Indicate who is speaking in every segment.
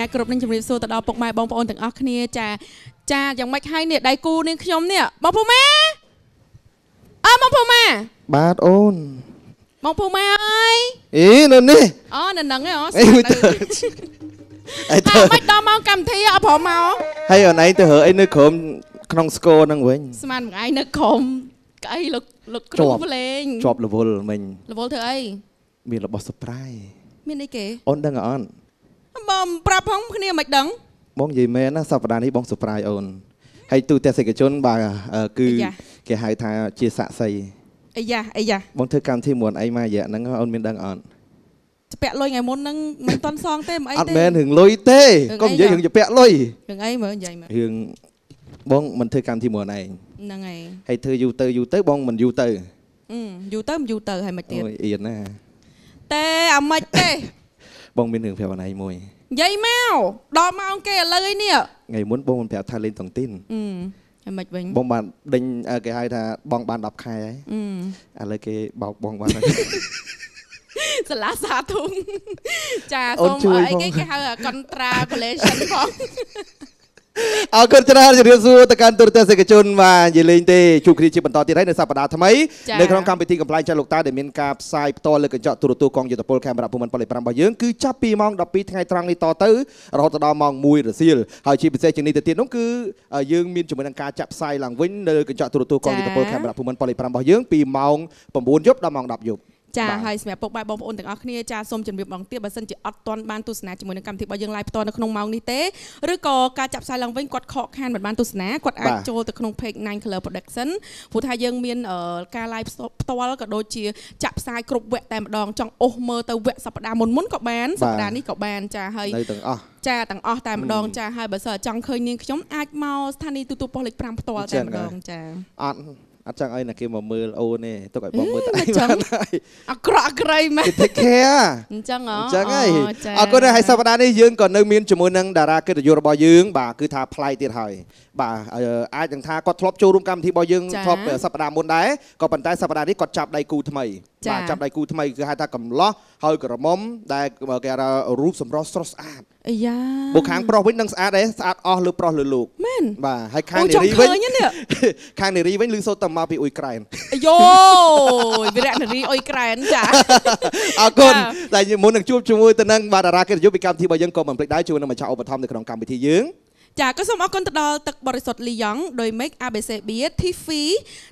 Speaker 1: ញ្ញាតគ្រប់នឹងជម្រាបសួរទៅដល់ពុកម៉ែបងប្អូនទាំងអស់គ្នាចាចាយ៉ាងម៉េចហើយនេះដៃគូនាងខ្ញុំនេះបងពូម៉ាអើបងពូម៉ា
Speaker 2: បាទអូន
Speaker 1: បងពូម៉ាអើយ
Speaker 2: អីនៅនេះ
Speaker 1: អូនៅនឹងឯងអូ
Speaker 2: អីមើលទៅអី
Speaker 1: តែ
Speaker 2: ទៅ
Speaker 1: មិនដល់មកកម្មវិធីអត់ព្រមមក
Speaker 2: ហើយអូនឯងទៅរើអីនៅក្រុមក្នុងស្គរហ្នឹងវិញ
Speaker 1: ស្មានមួយថ្ងៃនៅក្រុមក្អីលោកលោកគ្រូ
Speaker 2: ជាប់
Speaker 1: ភ្លេង
Speaker 2: ជាប់រវល់មិញ
Speaker 1: រវល់ធ្វើអី
Speaker 2: មានរបស់ surprise
Speaker 1: មានអីគេ
Speaker 2: អូនដឹងអត់
Speaker 1: បងប្រាប់ផងគ្នាមិនដឹង
Speaker 2: បងនិយាយមែនណាសប្តាហ៍នេះបង surprise អូនហើយទូទេសនិកជនបាទអឺគឺ
Speaker 1: អាយ៉ា
Speaker 2: គេហៅថាជាសាក់សី
Speaker 1: អាយ៉ាអាយ៉ា
Speaker 2: បងធ្វើកម្មវិធីមួយអីមករយៈហ្នឹងអូនមានដឹងអត់
Speaker 1: ពាក់លុយថ្ងៃមុនហ្នឹងមិនតន់សងទេមិនអី
Speaker 2: អត់
Speaker 1: ទេ
Speaker 2: មែនរឿងលុយទេ
Speaker 1: រឿង
Speaker 2: កុំ
Speaker 1: អី
Speaker 2: និយាយ
Speaker 1: ចា
Speaker 2: រឿងជាពាក់លុយ
Speaker 1: រឿងអីមើលនិយាយមើល
Speaker 2: រឿងបងមិនធ្វើកម្មវិធីមួយឯង
Speaker 1: ហ្នឹងហើយ
Speaker 2: ហើយធ្វើយូរទៅយូរទៅបងមិនយូរទៅ
Speaker 1: អឺយូរទៅមិនយូរទៅហើយមិនទៀត
Speaker 2: អូយអៀនណា
Speaker 1: តែអាម៉េចទេ
Speaker 2: បងមានរឿងប្រាប់អូនឯងមួយ
Speaker 1: និយាយមកដល់ម៉ោងគេឥឡូវឯនេះ
Speaker 2: ថ្ងៃមុនបងមិនប្រាប់ថាលេងតុងទីន
Speaker 1: អឺហើយមិនវិញ
Speaker 2: បងបានដេញអឺគេហៅថាបងបាន10ខែហើយ
Speaker 1: អឺ
Speaker 2: ឥឡូវគេបោកបងបានហើយ
Speaker 1: សាលាសាធុងចា
Speaker 2: អូ
Speaker 1: សូ
Speaker 2: ន
Speaker 1: ម
Speaker 2: ជួយ
Speaker 1: អី
Speaker 2: ផង
Speaker 1: គេគេហៅ congratulation ផង
Speaker 2: អរគុណច្រើនជម្រាបសួរទៅកាន់ទូរទស្សនិកជនបាទនិយាយលេងទេជួបគ្នាជាបន្តទៀតហើយនៅសប្តាហ៍ថ្មី
Speaker 1: ចា
Speaker 2: នៅក្នុងកម្មវិធីកំ pl ែងច័ន្ទលោកតាដែលមានការផ្សាយផ្ទាល់លើកញ្ចក់ទូរទស្សន៍កងយុទ្ធពលខេមរៈភូមិន្ទប៉លេ5របស់យើងគឺចាប់ពីម៉ោង12ថ្ងៃត្រង់នេះតទៅរហូតដល់ម៉ោង1រសៀលហើយជាពិសេសជាងនេះទៅទៀតនោះគឺយើងមានជាមួយនឹងការចាក់ផ្សាយឡើងវិញនៅកញ្ចក់ទូរទស្សន៍កងយុទ្ធពលខេមរៈភូមិន្ទប៉លេ5របស់យើងពីម៉ោង9យប់ដល់ម៉ោង10យប់
Speaker 1: ចា
Speaker 2: បាទ
Speaker 1: ហើយសម្រាប់ពុកម៉ែបងប្អូនទាំងអស់គ្នាចាសូមជម្រាបម្ដងទៀតបើសិនជាអត់ទាន់បានទស្សនាជាមួយនឹងកម្មវិធីរបស់យើង live ផ្ទាល់នៅក្នុងម៉ោងនេះទេឬក៏ការចាក់ផ្សាយឡើងវិញគាត់ខកខានមិនបានទស្សនាគាត់អាចចូលទៅក្នុង page 9 Color Production ព្រោះថាយើងមានអឺការ live ផ្ទាល់ក៏ដូចជាចាក់ផ្សាយគ្រប់វគ្គតែម្ដងចង់អស់មើលទៅវគ្គសប្ដាហ៍មុនមុនក៏បានសប្ដាហ៍នេះក៏បានចាហើយ
Speaker 2: នៅទាំងអស់
Speaker 1: ចាទាំងអស់តែម្ដងចាហើយបើសិនចង់ឃើញនាងខ្ញុំអាចមកស្ថានីយ៍ទូទួលប៉ុស្តិ៍លេខ5ផ្ទាល់តែម្ដងចា
Speaker 2: អត់អ ត់ចង់ឲ្យអ្នកគេមកមើលអូនទេទុកឲ្យបងមើលតែឯង
Speaker 1: មិនចឹង
Speaker 2: បានហើយ
Speaker 1: អក្រក់អក្រៃមែន
Speaker 2: គេ take care
Speaker 1: អញ្ចឹងហ៎
Speaker 2: អញ្ចឹងហើយ
Speaker 1: ចា
Speaker 2: អរគុណហើយសប្តាហ៍នេះយើងក៏នៅមានជាមួយនឹងតារាកិត្តិយសរបស់យើងបាទគឺថាប្លែកទៀតហើយ បាទអឺអាចនឹងថាគាត់ធ្លាប់ចូលរួមកម្មវិធីរបស់យើង
Speaker 1: ចា
Speaker 2: ធ្លាប់សប្តាហ៍មុនដែរក៏ប៉ុន្តែសប្តាហ៍នេះគាត់ចាប់ដៃគូថ្មី
Speaker 1: ចា
Speaker 2: បាទចាប់ដៃគូថ្មីគឺហៅថាកំឡោះហើយក្រមុំដែលគេហៅថារូបសម្រស់ស្រស់ស្អាត
Speaker 1: អាយ៉ា
Speaker 2: បុកខាងប្រុសវិញនឹងស្អាតដែរស្អាតអស់លើប្រុសលើលោក
Speaker 1: មែន
Speaker 2: បាទហើយខាង
Speaker 1: អូ
Speaker 2: នា
Speaker 1: ចង់
Speaker 2: រីវិញ
Speaker 1: ឃើញហ្នឹងនេះ
Speaker 2: ខាងនារីវិញឮសូត្រតែមកពីអ៊ុយក្រែន
Speaker 1: អាយ៉ូវីរៈនារីអុយក្រែនចា
Speaker 2: អរគុណ
Speaker 1: ចា
Speaker 2: តែមុននឹងជួបជាមួយទៅនឹងបាទតារាកិត្តិយសពីកម្មវិធីរបស់យើងក៏មិនភ្លេចដែរជួយនឹងម្ចាស់ឧបត្ថម្ភនៅក្នុងកម្មវិធីយើង
Speaker 1: ចាក៏សូមអរគុណទៅដល់ទឹកបរិសុទ្ធលីយ៉ង់ដោយ Make ABC Beer Tiffy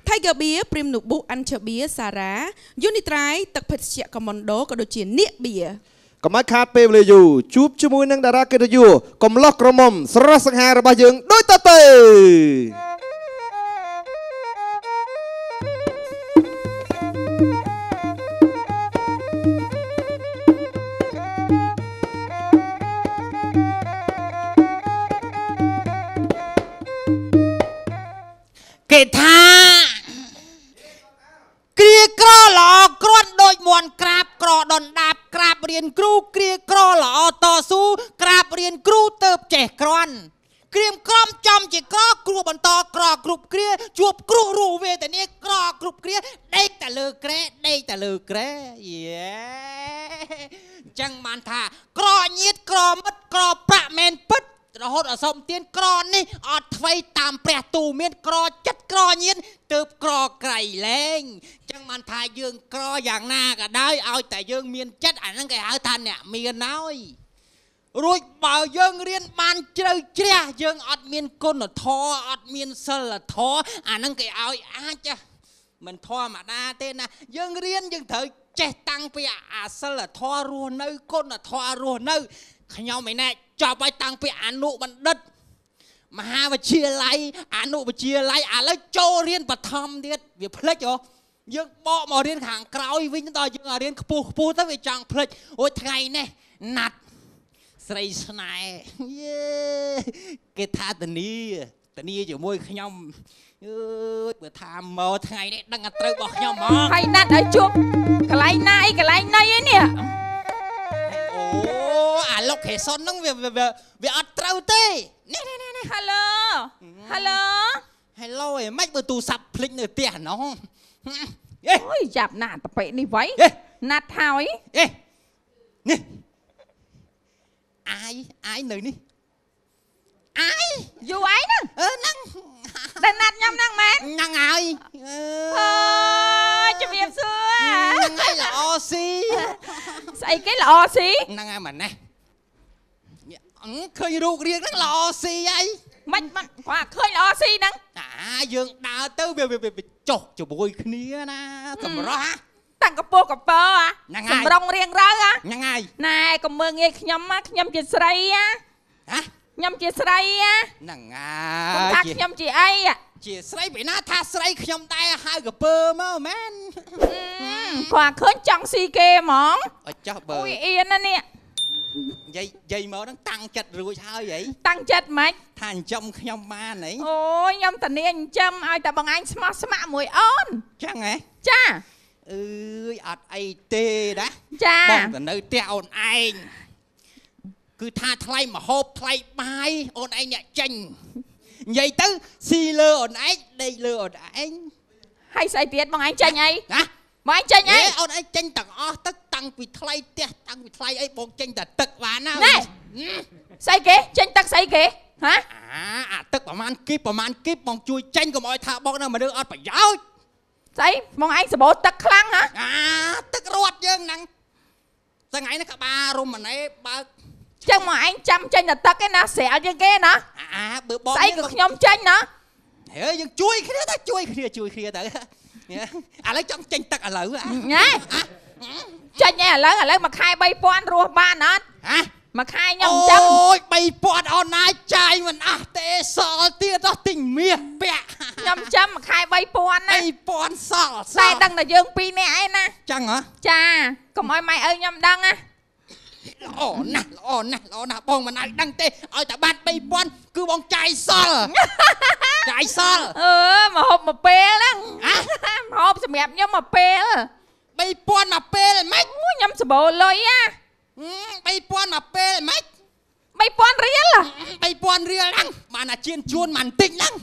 Speaker 1: Tiger Beer Prim Nubu Ancha Beer Sara Unitrai ទឹកភេសជ្ជៈ Commando ក៏ដូចជានៀក Beer
Speaker 2: កុំឲ្យខាតពេលវេលាយូរជួបជាមួយនឹងតារាកិត្តិយសកំឡោះក្រមុំស្រស់សង្ហារបស់យើងដូចតទៅ
Speaker 3: គេថាគ្រាក្រល្អគ្រាន់ដូចមន់ក្រាបក្រដុនដាបក្រាបរៀនគ្រូគ្រាក្រល្អតស៊ូក្រាបរៀនគ្រូទៅបចេះក្រាន់ក្រៀមក្រំចំជាក្រគ្រូបន្តក្រគ្រប់គ្រាជួបគ្រោះរស់វេទនាក្រគ្រប់គ្រាដេកតែលើក្រែដេកតែលើក្រែយេអញ្ចឹងបានថាក្រញៀតក្រមិត្តក្រប្រាក់មែនពិត រហូតអសុំទៀនក្រនេះអត់ថ្មីតាមព្រះទូមានក្រចិត្តក្រញៀនទៅក្រក្រៃលែងអញ្ចឹងបានថាយើងក្រយ៉ាងណាក៏ដោយឲ្យតែយើងមានចិត្តអាហ្នឹងគេហៅថាអ្នកមានហើយរួចបើយើងរៀនបានជ្រៅជ្រះយើងអត់មានគុណធម៌អត់មានសិលធម៌អាហ្នឹងគេឲ្យអាចហ៎មិនធម្មតាទេណាយើងរៀនយើងត្រូវចេះតាំងពីអាសិលធម៌រស់នៅគុណធម៌រស់នៅខ្ញុំឯណែ ចប់ហើយតាំងពីអនុបណ្ឌិតមហាវិទ្យាល័យអនុវិទ្យាល័យឥឡូវចូលរៀនបឋមទៀតវាភ្លេចហ៎យើងបកមករៀនខាងក្រោយវិញដល់យើងឲ្យរៀនខ្ពស់ខ្ពស់ទៅវាចង់ភ្លេចអូយថ្ងៃនេះណាត់ស្រីស្នេហ៍យេគេថាធានាធានាជាមួយខ្ញុំអើយបើថាមកថ្ងៃនេះដឹងតែត្រូវរបស់ខ្ញុំហ្មង
Speaker 4: ហើយណាត់ឲ្យជួបកន្លែងណាអីកន្លែងណីអីនេះ
Speaker 3: អូអា location ហ្នឹងវាវាវាវាអត់ត្រូវទេនេះនេះនេះ
Speaker 4: ហេឡូហេឡូ
Speaker 3: Hello អីមិនបើទូរស័ព្ទភ្លេចនៅផ្ទះណោះអេ
Speaker 4: អូយចាប់ណាស់តពេនេះវៃ
Speaker 3: អេ
Speaker 4: ណាត់ហើយ
Speaker 3: អេនេះអាយអាយនៅនេះអាយ
Speaker 4: យូរអីហ្នឹង
Speaker 3: អឺហ្នឹង
Speaker 4: ដែលណាត់ខ្ញុំហ្នឹងមែន
Speaker 3: ហ្នឹងហើយអ
Speaker 4: អើឺយជំរាបសួរ
Speaker 3: ហ្នឹងហើយល្អស៊ី
Speaker 4: ស្អីគេល្អស៊ី
Speaker 3: ហ្នឹងហើយម៉ណេះអឺឃើញរូបរាងហ្នឹងល្អស៊ីហើយ
Speaker 4: មិនមិនគាត់ឃើញល្អស៊ីហ្នឹង
Speaker 3: អាយើងដើរទៅវាវាវាចុះជាមួយគ្នាណាសម្រស់ហ่ะ
Speaker 4: តាំងកពោះកពើអា
Speaker 3: ហ្នឹងហើយ
Speaker 4: សម្រងរៀងរើអា
Speaker 3: ហ្នឹងហើយ
Speaker 4: ណែកុំមើងងាយខ្ញុំណាខ្ញុំជាស្រីអា
Speaker 3: ហ៎
Speaker 4: ខ្ញុំជាស្រីអា
Speaker 3: ហ្នឹងហើ
Speaker 4: កុំ
Speaker 3: យ
Speaker 4: ថា
Speaker 3: ជា
Speaker 4: ខ្ញុំជាអីអា
Speaker 3: ជាស្រីពីណាថាស្រីខ្ញុំដែរហៅកពើមកមែន
Speaker 4: គាត់ឃើញចង់ស៊ីគេហ្មង
Speaker 3: អត់ចោះបើ
Speaker 4: អូយអៀនណានេះ
Speaker 3: និយាយនិយាយមកហ្នឹងតាំងចិត្តរួចហើយហី
Speaker 4: តាំងចិត្តម៉េច
Speaker 3: ថាចិញ្ចឹមខ្ញុំបានហី
Speaker 4: អូយខ្ញុំតានាចិញ្ចឹមឲ្យតែបងឯងស្មោះស្ម័គ្រមួយអូន
Speaker 3: ចឹងហ៎
Speaker 4: ចា
Speaker 3: អើយអត់អីទេណា
Speaker 4: ចា
Speaker 3: បងទៅនៅផ្ទះអូនឯងគឺថាថ្លៃមហូបថ្លៃបាយអូនឯងអ្នកចេញ និយាយទៅស៊ីលើអូនឯងដេកលើអូនឯង
Speaker 4: ហើយស្អីទៀតបងឯងចេញអី
Speaker 3: ណា
Speaker 4: បងឯងចេញអី
Speaker 3: អេអូនឯងចេញទាំងអស់ទឹកតាំងពីថ្លៃផ្ទះតាំងពីថ្លៃអីបងចេញតែទឹកបានណា
Speaker 4: ណែស្អីគេចេញទឹកស្អីគេហ៎
Speaker 3: អាអាទឹកប្រហែលគីបប្រហែលគីបបងជួយចេញកុំឲ្យថាបងនៅមនុស្សអត់ប្រយោជន៍
Speaker 4: ស្អីបងឯងសបោទឹកខ្លាំងហ៎
Speaker 3: អាទឹករត់យើងហ្នឹងថ្ងៃនេះក្បាលរុំម្នេះបើក
Speaker 4: ចឹងមកឯងចាំចេញតែទឹកឯណាស្រាលជាងគេណា
Speaker 3: អាបើបង
Speaker 4: ស្អីក៏ខ្ញុំចេញណា
Speaker 3: ហើយយើងជួយគ្នាទៅជួយគ្នាជួយគ្នាទៅឥឡូវចង់ចេញទឹកឥឡូវហ៎
Speaker 4: ញ៉ែចេញឯឥឡូវឥឡូវមួយខែ3000រស់បានអត់
Speaker 3: ហ៎
Speaker 4: មួយខែខ្ញុំអញ្ចឹង
Speaker 3: អូយ3000អនឡាញចាយមិនអស់ទេសល់ទៀតដល់ទិញមាសពាក់
Speaker 4: ខ្ញុំចាំមួយខែ3000ណា
Speaker 3: 3000សល់ស
Speaker 4: តែ
Speaker 3: ល់
Speaker 4: ដឹងតែយើងពីរនាក់ឯណា
Speaker 3: ចឹងហ៎
Speaker 4: ចាកុំឲ្យម៉ែឪខ្ញុំដឹងណា
Speaker 3: ល្អណាស់ល្អណាស់ល្អណាស់បងមិនឲ្យដឹងទេឲ្យតែបាត់3000គឺបងចាយសល់ចាយសល់
Speaker 4: អឺមកហូបមួយពេលហ្នឹង
Speaker 3: ហ៎
Speaker 4: មកហូបសម្រាប់ខ្ញុំមួយពេល
Speaker 3: 3000មកពេលម៉េច
Speaker 4: អូខ្ញុំសបោលុយណា
Speaker 3: 3000មកពេលម៉េច
Speaker 4: 3000រៀល
Speaker 3: 3000រៀលហ្នឹងបានអាជៀនជួនមិនតិចហ្នឹង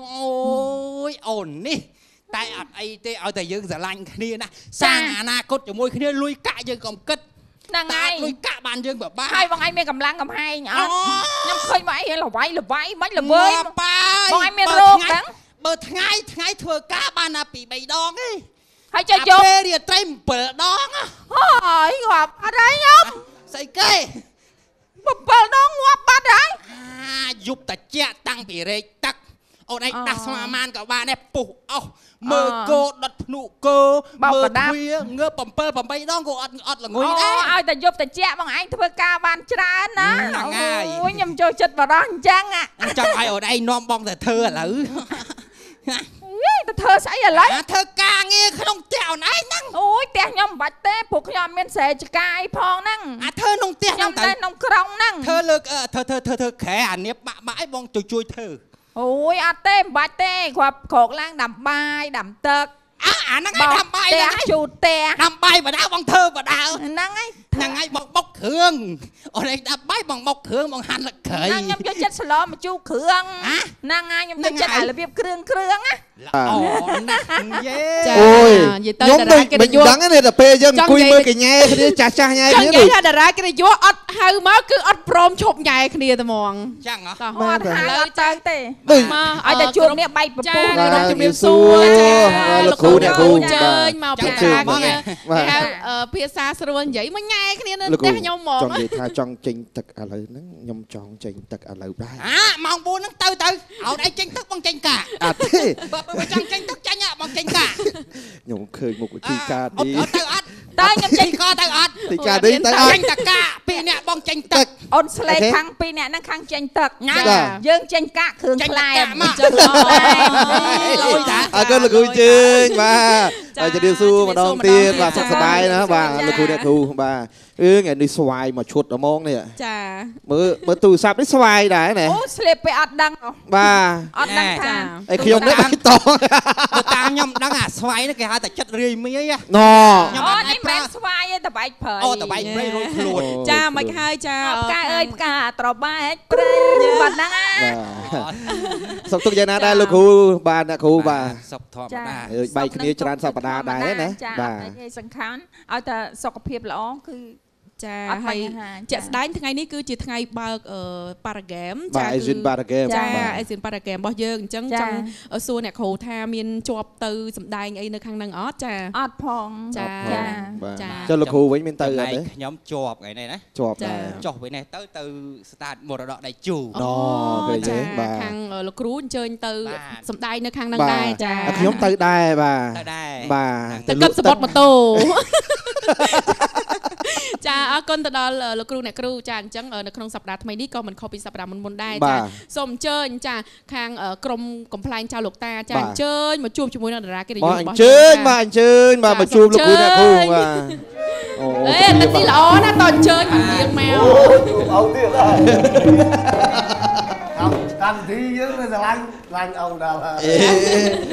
Speaker 3: អូយអូននេះតែអត់អីទេឲ្យតែយើងស្រឡាញ់គ្នាណាសាងអនាគតជាមួយគ្នាលុយកាក់យើងកុំគិត
Speaker 4: ហ្នឹង
Speaker 3: តែ
Speaker 4: ហើ
Speaker 3: អ
Speaker 4: យ
Speaker 3: ត់លុយកាក់បានយើងពិបាក
Speaker 4: ហើយបងឯងមានកម្លាំងកំហែងអ
Speaker 3: អូ
Speaker 4: ត់ខ្ញុំឃើញបងឯងលវាយលវាយមិនល្វើ
Speaker 3: មើ
Speaker 4: យ
Speaker 3: លបាយ
Speaker 4: បងឯងមាន
Speaker 3: បើ
Speaker 4: រោគ
Speaker 3: ថ្ងៃ
Speaker 4: ហ្នឹង
Speaker 3: បើថ្ងៃថ្ងៃធ្វើការបានតែពី3ដងទេ
Speaker 4: ហើយចុះយក
Speaker 3: អាពេលរាត្រី7ដងហ៎
Speaker 4: ហើយងាប់អត់ហើយខ្ញុំ
Speaker 3: ស្អីគេ
Speaker 4: 7ដងងាប់បាត់ហើយ
Speaker 3: អាយប់តាជាតាំងពីរែកទឹកអូនឯង
Speaker 4: អ
Speaker 3: ដាស់ស្មាម៉ានក៏បានដែរពុះអស់ មើលគោដុតភ្នក់គោ
Speaker 4: បោក
Speaker 3: មើល
Speaker 4: កដាប់
Speaker 3: ទ្វាងើប7 8ដងក៏អត់អត់ល្ងុយ
Speaker 4: អូ
Speaker 3: ដែរ
Speaker 4: ឲ្យតែយប់តិចបងឯងធ្វើការបានច្រើនណា
Speaker 3: ហ្នឹងហើយ
Speaker 4: អូយខ្ញុំចូលចិត្តបរោះអញ្ចឹងអា
Speaker 3: អញ្ចឹងឲ្យអូនឯងនាំបងទៅធ្វើឥឡូវ
Speaker 4: យីទៅធ្វើស្អីឥឡូវ
Speaker 3: អាធ្វើការងារក្នុងផ្ទះអូនឯងហ្នឹង
Speaker 4: អូយផ្ទះខ្ញុំមិនបាច់ទេព្រោះខ្ញុំមានស្រែចកាយផងហ្នឹង
Speaker 3: អាធ្វើក្នុងផ្ទះ
Speaker 4: ខ្ញុំ
Speaker 3: ហ្នឹងទៅ
Speaker 4: នៅក្នុងក្រុងហ្នឹង
Speaker 3: ធ្វើលើកអឺធ្វើធ្វើធ្វើធ្វើខែអានៀបបាក់បាក់ឲ្យបងជួយជួយធ្វើ
Speaker 4: អូយអត់ទេមិនបាច់ទេគាត់ក្រោកឡើងដាំបាយដាំទឹក
Speaker 3: អាអាហ្នឹងឯ
Speaker 4: បោ
Speaker 3: ង
Speaker 4: ក
Speaker 3: ដាំបាយ
Speaker 4: ផ្ទះ
Speaker 3: ហ្នឹងឯង
Speaker 4: ជូតផ្ទះ
Speaker 3: ដាំបាយបដៅបងធ្វើបដៅ
Speaker 4: ហ្នឹងហើយ
Speaker 3: ហ្នឹងឯងបងបុកគ្រឿងអូនឯងដាំបាយបងបុកគ្រឿងបងហាន់លឹកក្រៃ
Speaker 4: ហ្នឹងខ្ញុំយកចិត្តស្លោមកជូរគ្រឿង
Speaker 3: ហ៎
Speaker 4: ហ្នឹងហើយខ្ញុំ
Speaker 3: ហ្នឹង
Speaker 4: យកចិត្ត
Speaker 3: ហើយ
Speaker 4: អារបៀបគ្រឿងគ្រឿងណា
Speaker 3: ល្អណាស់យេ
Speaker 1: ចា
Speaker 2: អូយ
Speaker 1: និយាយទៅ
Speaker 2: ខ្ញុំ
Speaker 1: តា
Speaker 2: ដូច
Speaker 1: រាកិត្តិ
Speaker 2: មិន
Speaker 1: យស
Speaker 2: ដឹងទេតែពេលយើង
Speaker 1: ចង់
Speaker 2: អង្គុយ
Speaker 1: និយាយ
Speaker 2: មើលកញ៉ែគ្នាចាស់ចាស់ញ៉ែ
Speaker 1: ចង់
Speaker 2: គ្នា
Speaker 1: និយាយ
Speaker 2: ដូច
Speaker 1: ថាតារាកិត្តិយសអត់ហៅមកគឺអត់ព្រមឈប់ញ៉ែគ្នាតែហ្មង
Speaker 3: ចឹងហ៎
Speaker 1: តោះ
Speaker 4: អត់ហៅអត់ទៅទេ
Speaker 2: ដូច
Speaker 1: មក
Speaker 4: ឲ្យតែជួបនេះបែកព
Speaker 1: ចា
Speaker 4: ពុះ
Speaker 1: លោក
Speaker 2: បាទ
Speaker 1: ជំរាបសួរ
Speaker 2: ជំរា
Speaker 1: ចា
Speaker 2: បសួរលោកគ្រូអ្នកគ្រូ
Speaker 1: អញ្ជើញមក
Speaker 3: ចា
Speaker 1: ភា៎សា
Speaker 3: បង
Speaker 1: គ្នា
Speaker 2: បាទ
Speaker 1: គេហៅអឺភាសាស្រួលនិយាយមកញ៉ែគ្នានៅ
Speaker 2: លោក
Speaker 1: ផ្ទះ
Speaker 2: គ្រូ
Speaker 1: ខ្ញុំហ្មង
Speaker 2: ចង់និយាយថាចង់ចេញទឹកឥឡូវហ្នឹងខ្ញុំចង់ចេញទឹកឥឡូវដែរ
Speaker 3: អាម៉ោង4ហ្នឹងទៅទៅអូនឯងចេញទឹកបងចេញកា
Speaker 2: អត់ទេ
Speaker 3: បើបើចង់ចេញទឹកចាញ់ហ៎បងចេញកា
Speaker 2: ខ្ញុំឃើញមុខវិធីការ
Speaker 3: អត់
Speaker 2: នេះ
Speaker 3: អត់ទៅអត់
Speaker 4: តើខ្ញុំចេញ
Speaker 3: ទីក៏ទៅអត់
Speaker 2: ទីការនេះទៅអ
Speaker 3: ចេ
Speaker 2: ត់
Speaker 3: ញតកាពីរអ្នកបងបងចេញទឹក
Speaker 4: អូនស្លេក
Speaker 2: អូខេ
Speaker 4: ខាងពីរអ្នកហ្នឹងខាងចេញទឹក
Speaker 3: ញ៉ាំ
Speaker 2: ចា
Speaker 4: យើងចេញកាក់គ្រឿង
Speaker 3: ចេញ
Speaker 4: ខ្លែ
Speaker 3: ទឹក
Speaker 4: ម
Speaker 3: មក
Speaker 1: ចឹងល្អ
Speaker 3: លុយតា
Speaker 2: អរគុណលោកគ្រូជើញបាទ
Speaker 1: ចា
Speaker 2: ហើយជម្រាបសួរ
Speaker 1: ជំរា
Speaker 2: ម្បដ
Speaker 1: សួ
Speaker 2: ង
Speaker 1: រ
Speaker 2: ទៀត
Speaker 1: ម្ដង
Speaker 2: បាទសុខសប្បាយណា
Speaker 1: ចា
Speaker 2: បាទ
Speaker 1: ចា
Speaker 2: លោកគ្រូអ្នកគ្រូបាទអឺថ្ងៃនេះស្វាយមកឈុតហ្មងនេះ
Speaker 1: ចា
Speaker 2: មើលមើលទូរស័ព្ទនេះស្វាយដែរណា
Speaker 4: អូស្លេកពេលអត់ដឹងហ៎
Speaker 2: បាទ
Speaker 4: អត់ដឹង
Speaker 1: ចា
Speaker 4: ថា
Speaker 2: ឯខ្ញុំនេះបៃតង
Speaker 3: ទៅតាមខ្ញុំដឹងអាស្វាយនេះគេហៅតែចិត្តរាយមាយហ៎
Speaker 2: ណ
Speaker 3: ខ្ញុំ
Speaker 4: អូ
Speaker 3: អត់
Speaker 4: នេះ
Speaker 3: ប្រើ
Speaker 4: មិនមែនស្វាយទេតបែកព្រៃ
Speaker 3: អូតបែកព្រៃរួចខ្លួន
Speaker 1: ចាមិនហើយចា
Speaker 4: ផ្កាអើយផ្កាត្របែកព្រៃបាត់ហ្នឹងណា
Speaker 2: បាទសុខទុក្ខយ៉ាងណាដែរលោកគ្រូបាទអ្នកគ្រូបាទ
Speaker 3: សុខធម្មតា
Speaker 2: អើយបែកគ្នាច្រើនសប្តាហ៍ដែរណា
Speaker 4: ចា
Speaker 2: បា
Speaker 4: អ
Speaker 2: ទ
Speaker 4: ត់អីសង្ខានឲ្យតែសុខភាពល្អគឺ
Speaker 1: ចា
Speaker 4: អត់
Speaker 1: ហើយ
Speaker 4: បញ្ហាចា
Speaker 1: ជាក់ស្ដែងថ្ងៃនេះគឺជាថ្ងៃបើកអឺប៉ារ៉ាហ្គេម
Speaker 2: បាទ Asian Para Game
Speaker 1: ចា
Speaker 2: បាទ
Speaker 1: Asian Para Game របស់យើងអញ្ចឹង
Speaker 4: ចា
Speaker 1: ចង់សួរអ្នកគ្រូថាមានជាប់ទៅសម្ដែងអីនៅខាងហ្នឹងអត់ចា
Speaker 4: អត់ផង
Speaker 1: ចា
Speaker 4: ចា
Speaker 2: បាទ
Speaker 1: ចា
Speaker 2: ចុះលោកគ្រូវិញមានទៅអត់ទេ
Speaker 3: ខ្ញុំជាប់ថ្ងៃនេះណា
Speaker 2: ជាប់
Speaker 1: ចា
Speaker 2: ដែរ
Speaker 3: ចុះវិញនេះទៅទៅស្តាតមរតកដៃជូ
Speaker 2: ណឃើញទេ
Speaker 1: ចា
Speaker 2: បាទ
Speaker 1: ខាងអឺលោកគ្រូអញ្ជើញទៅ
Speaker 3: បាទ
Speaker 1: សម្ដែងនៅខាងហ្នឹង
Speaker 2: បាទ
Speaker 1: ដែរចា
Speaker 2: អាខ្ញុំទៅដែរបាទ
Speaker 3: ទៅដែរ
Speaker 2: បាទ
Speaker 1: ទៅកឹបសបុតម៉ូតូចា អរគុណទៅដល់អឺលោកគ្រូអ្នកគ្រូចាអញ្ចឹងអឺនៅក្នុងសប្តាហ៍ថ្មីនេះក៏មិនខុសពីសប្តាហ៍មុនមុនៗដែរ
Speaker 2: បា
Speaker 1: ចា
Speaker 2: ទ
Speaker 1: សូមអញ្ជើញចាខាងអឺក្រុមកំ pl ែងចៅលោកតាចា
Speaker 2: បាទ
Speaker 1: អញ្ជើញមកជួបជាមួយនឹងតារាកិត្តិយ
Speaker 2: មក
Speaker 1: ស
Speaker 2: អ
Speaker 1: របស់
Speaker 2: ញ្ជើញ
Speaker 1: ចា
Speaker 2: មកអញ្ជើញមក
Speaker 1: ចា
Speaker 2: មកជួបលោកគ្រូអ្នកគ្រូ
Speaker 1: សូមអញ្ជើញ
Speaker 2: បាទអូ
Speaker 1: អេទឹកនេះល្អណាស់តើអញ្ជើញមកៀងមក
Speaker 5: អោទៀតហើយអង្គ កម្មវិធីយើងនៅស្រឡាញ់ស្រឡាញ់អង្គដល់ហើយ
Speaker 2: អេ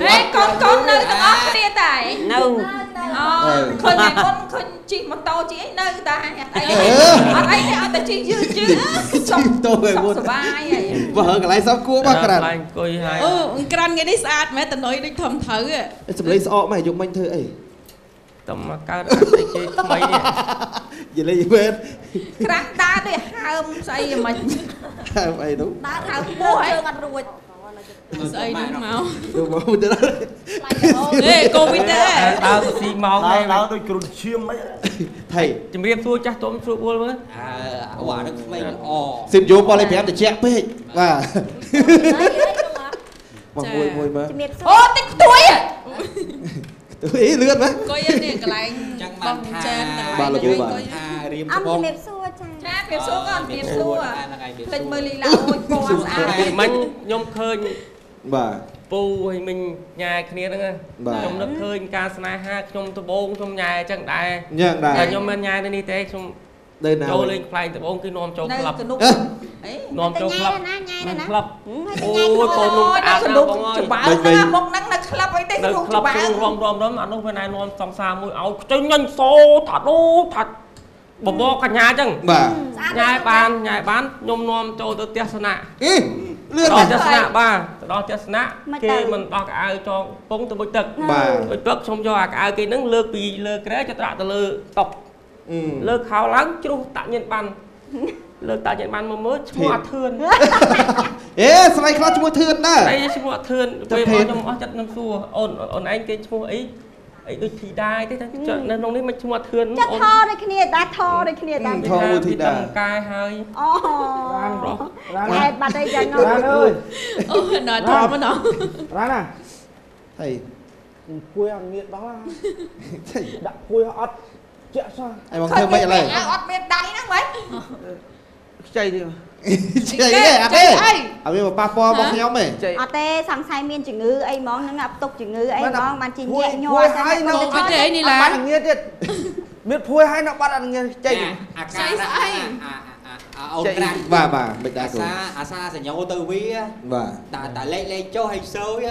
Speaker 4: ហេកូនកូននៅទាំងអស់គ្នាតែនៅអូឃើញតែកូនឃើញជិះម៉ូតូជិះអីនៅតែអត់អីអត់អីទេអត់តែជិះយឺតយឺតសុខ
Speaker 2: តោឯ
Speaker 4: សុខ
Speaker 2: មុន
Speaker 4: សប្បាយហើយ
Speaker 2: បើកន្លែងសំគួរបាទក្រាន់
Speaker 6: ឡើងអង្គុយហើយ
Speaker 1: អូអង្ក្រាន់ថ្ងៃនេះស្អាតមែនតនុយដូចធំត្រូវហ៎
Speaker 2: សំឡេងស្អកមកយកមិញធ្វើអី
Speaker 6: តំម កកើតអត់អីគេថ្មីនេះ
Speaker 2: យល់លេងមែន
Speaker 4: ក្រាស់ដើរដូចហើមស្អីមិន
Speaker 2: ហើយអីនោះ
Speaker 4: ដើរហើមពោះជើងអត់រួច
Speaker 1: ស្អីនោះមក
Speaker 2: ទៅមកទៅដល់
Speaker 1: អេកូវីដទេ
Speaker 6: ដើរទៅស៊ីម៉ោង
Speaker 5: ដើ
Speaker 6: ហើ
Speaker 5: រ
Speaker 6: យ
Speaker 5: ដើរដូចគ្រុនឈាមហ្មង
Speaker 2: ថៃ
Speaker 6: ជំរាបសួរចាស់ទុំស្រួលវល់មើល
Speaker 3: អើអាវ៉ានឹងថ្មីល្អ
Speaker 2: សិបយោប៉លេ5តិចពេកបាទមកមួយមួយមើល
Speaker 4: អូតិចខ្ទួយហ៎
Speaker 2: អីលឿនមែន
Speaker 1: អង្គុយនេះកន្លែង
Speaker 3: ចឹង
Speaker 1: ប
Speaker 3: បាន
Speaker 1: ង
Speaker 3: ថា
Speaker 1: ចានទាំង
Speaker 2: បាទលោកគ្រូបាទ
Speaker 3: ថារៀម
Speaker 7: អ
Speaker 3: ស
Speaker 7: ម
Speaker 3: បង
Speaker 7: ជំរាបសួរចា
Speaker 4: ចាព្រាបសួរក៏ព្រាបសួរ
Speaker 3: ហ្នឹងហើយ
Speaker 4: ពេញមើលលីឡាអូចពណ៌ស្អាត
Speaker 6: ពីមិញខ្ញុំឃើញ
Speaker 2: បាទ
Speaker 6: ពូហើយមិញញ៉ែគ្នាហ្នឹងណា
Speaker 2: បាទ
Speaker 6: ខ្ញុំនឹកឃើញការស្នេហាខ្ញុំដបងខ្ញុំញ៉ែអញ្ចឹងដែរ
Speaker 2: យ៉ាងដែរ
Speaker 6: តែខ្ញុំមិនញ៉ែនៅនេះទេខ្ញុំ
Speaker 2: ដើរណា
Speaker 6: ចូលលេងផ្លែងដបងគឺនាំចូល
Speaker 4: នៅ
Speaker 6: ក្លឹប
Speaker 4: កនុក
Speaker 2: អេ
Speaker 4: អី
Speaker 6: នាំចូលក្លឹប
Speaker 7: ណាញ៉ៃ
Speaker 6: នៅ
Speaker 7: ណា
Speaker 6: ក្លឹប
Speaker 7: អូ
Speaker 6: អូយកូននោះស្អាត
Speaker 4: ក
Speaker 6: ណា
Speaker 4: នុក
Speaker 6: បងអើយ
Speaker 4: ច្បាើ
Speaker 2: បាច់វិញ
Speaker 4: ណាមុខហ្នឹងនៅក្លឹបអីទេ
Speaker 6: នៅ
Speaker 4: ក្នុង
Speaker 6: ក្លឹប
Speaker 4: ច្បាើ
Speaker 6: ជុំរំរំរំអានោះវាណែនាំសង្សារមួយឲ្យខ្ចីញញសោថាដូថាបបកញ្ញាអញ្ចឹង
Speaker 2: បាទ
Speaker 6: ញ៉ែបានញ៉ែបានខ្ញុំនាំចូលទៅទស្សនៈ
Speaker 2: អីលឿន
Speaker 6: ដល់
Speaker 2: មែន
Speaker 6: ទស្សនៈបាទទៅដល់ទស្សនៈគេមិនដោះកៅអៅចងពងទៅមួយទឹក
Speaker 2: បាទ
Speaker 6: មួយទឹកខ្ញុំយកអាកៅអៅគេហ្នឹងលើកពីលើក្រែចត្រាក់ទៅលើតុ
Speaker 2: អឺ
Speaker 6: លើកខោឡើងជ្រុះតាក់ញៀនបានលើកតាក់ញៀនបានមកមើលឈ្មោះអាធឿន
Speaker 2: អេស្រីខ្លះឈ្មោះធឿនដែរ
Speaker 6: អីឈ្មោះអាធឿន
Speaker 2: ចាំ
Speaker 6: ពេល
Speaker 2: ភេ
Speaker 6: មក
Speaker 2: ទ
Speaker 6: ខ្ញុំអស់ចិត្តខ្ញុំសួរអូនអូនឯងគេឈ្មោះអីអីដូចធីតាអីទេតែចុះនៅក្នុងនេះមិនឈ្មោះអាធឿន
Speaker 7: ចាត់ថដូចគ្នាដែរថដូចគ្នាដែរ
Speaker 2: ធំមួយធីតា
Speaker 6: កាយហើយ
Speaker 7: អូ
Speaker 6: ប្រុស
Speaker 7: ហេតុបាត់អីចឹង
Speaker 5: រ៉ានអើយ
Speaker 1: អូដល់ធំមកណោះ
Speaker 5: រ៉ានណា
Speaker 2: ថៃ
Speaker 5: ពួយអត់មានដល់
Speaker 2: ថៃ
Speaker 5: ដាក់ពួយអត់ ជាក់សោះ
Speaker 2: អីមកធ្វើមិនឥឡូវ
Speaker 4: អត់មានដៃហ្នឹងហ្មង
Speaker 5: ខ្ចីទៀត
Speaker 2: ជ័យទេអត់ទេអត់មានប៉ះពាល់មកខ្ញុំទេ
Speaker 5: ខ្ចី
Speaker 7: អត់ទេសង្ស័យមានជំងឺអីហ្មងហ្នឹងអាផ្ទុកជំងឺអីហ្មងបានជីញាក់ញ័
Speaker 5: ពួ
Speaker 7: រ
Speaker 5: យ
Speaker 7: ចឹ
Speaker 5: ហើយនៅ
Speaker 7: ង
Speaker 1: អត់ទេអីនេះឡា
Speaker 5: បាត់ងាទៀតមានពួយហើយនៅបាត់អត់ងាខ្ចី
Speaker 3: អាការៈអាអូនក្រាន់
Speaker 2: បាទបាទមិនដែរ
Speaker 3: អា
Speaker 2: គ្រូ
Speaker 3: សាអាសាសញ្ញោទៅវា
Speaker 2: បាទ
Speaker 3: តែតែលេខលេខចុះឲ្យសើយ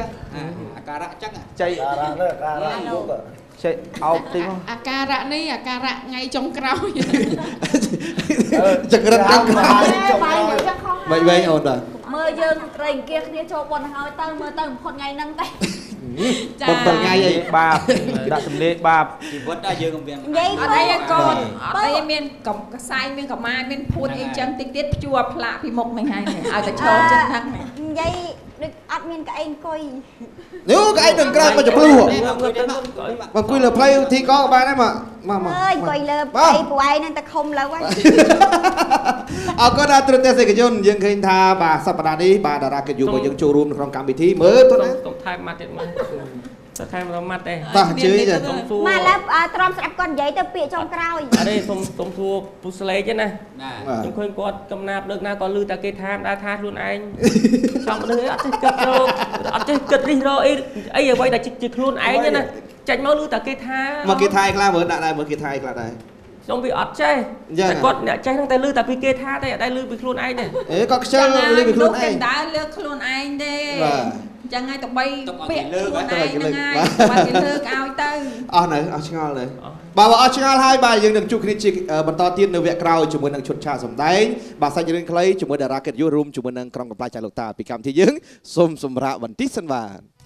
Speaker 3: អាការៈចឹង
Speaker 5: ខ្ចីការ៉ានេះការ៉ាមុខខ្ចីអោបតិចមក
Speaker 1: អាការៈនេះអាការៈថ្ងៃចុងក្រោយ
Speaker 2: ចង្រិតចឹង
Speaker 7: បាយចឹងខុស
Speaker 2: មិនវិញអូនបាទ
Speaker 7: មើលយើងត្រេកអង្គាគ្នាចូលប៉ុនហើយទៅមើលទៅបំផុតថ្ងៃហ្នឹងតែ
Speaker 1: ចា
Speaker 2: ប៉ុន្តែថ្ងៃអី
Speaker 5: បាបដាក់សម្លេងបាប
Speaker 3: ជីវិតដល់យើងកំវា
Speaker 7: និយាយ
Speaker 4: អត់
Speaker 7: ទៅ
Speaker 4: អីកូនអត់អីមានកំកសែងមានកម្មាយមានភួតអីចឹងតិចទៀតភ្ជួរផ្លាកពីមុខហ្នឹងហើយឲ្យតែឈរចឹងហ្នឹង
Speaker 7: និយាយដូចអត់មានកៅអីអង្គុយ
Speaker 2: នេះក៏ឯងនឹងក្រៅមកចំនួន
Speaker 3: នេះមកជួយមក
Speaker 2: មកអង្គុយលើផ្លូវទីកក៏បានដែរមកមកមក
Speaker 7: អើយអង្គុយលើ
Speaker 2: បាទ
Speaker 7: អីព្រោះឯងហ្នឹងតែខុំលើហើយ
Speaker 2: អរគុណដល់ទ្រទេសនិកជនយើងឃើញថាបាទសប្តាហ៍នេះបាទតារាកិត្តិយសរបស់យើងចូលរួមនៅក្នុងកម្មវិធីមើលទៅណា
Speaker 6: សុំថែមមកទៀតមក សខែមិនម៉ាត់ទេ
Speaker 2: តោះអញ្ជើញចា
Speaker 6: សុំសួរ
Speaker 7: មកឡើយអ่าទ្រាំស្ដាប់គាត់និយាយទៅពាក្យចុងក្រោយ
Speaker 6: អរេសុំសុំសួរពូស្លេកទេណា
Speaker 3: ណា
Speaker 2: បាទ
Speaker 6: ខ្ញុំឃើញគាត់កំណាប់លើកណាគាត់លឺតែគេថាដែរថាខ្លួនឯងចង់មនុស្សអត់ចេះគិតរកអត់ចេះគិតរិះរកអីអីអ្វីដែលជាខ្លួនឯងទេណាចាញ់មកលឺតែគេថា
Speaker 2: មកគេថាឯខ្លះមើលដាក់ដែរមើលគេថាឯខ្លះដែរ
Speaker 6: ខ្ញុំវាអត់ចេះ
Speaker 2: អញ្ចឹង
Speaker 6: តែគាត់អ្នកចេះហ្នឹងតែលឺតែពីគេថាទេអត់ដែលលឺពីខ្លួនឯងទេ
Speaker 2: អេគាត់ខ្ជិលលឺពីខ្លួនឯង
Speaker 4: ដើរលើកខ្លួនឯងទេ
Speaker 2: បាទ
Speaker 4: ចឹងហើយទៅបី
Speaker 3: ទុកឲ្យ
Speaker 4: ពា
Speaker 3: គេ
Speaker 4: ក្យ
Speaker 3: លើក
Speaker 4: ខ្លួន
Speaker 2: ទុកឲ្យ
Speaker 4: ឯង
Speaker 2: គេលើ
Speaker 4: ហ្នឹង
Speaker 2: ក
Speaker 4: ហើយ
Speaker 2: បាទ
Speaker 4: បាត់គេលើកឲ្យទៅ
Speaker 2: អស់នៅអស់ឆ្ងល់នៅបាទបើអស់ឆ្ងល់ហើយបាទយើងនឹងជួបគ្នាជាបន្តទៀតនៅវគ្គក្រោយជាមួយនឹងឈុតឆាកសម្ដែងបាទសាច់រឿងខ្លីជាមួយតារាកិត្តិយសរួមជាមួយនឹងក្រុមកំប្លែងចាស់លោកតាពីកម្មវិធីយើងសូមសម្រាប់បន្តិចសិនបាទ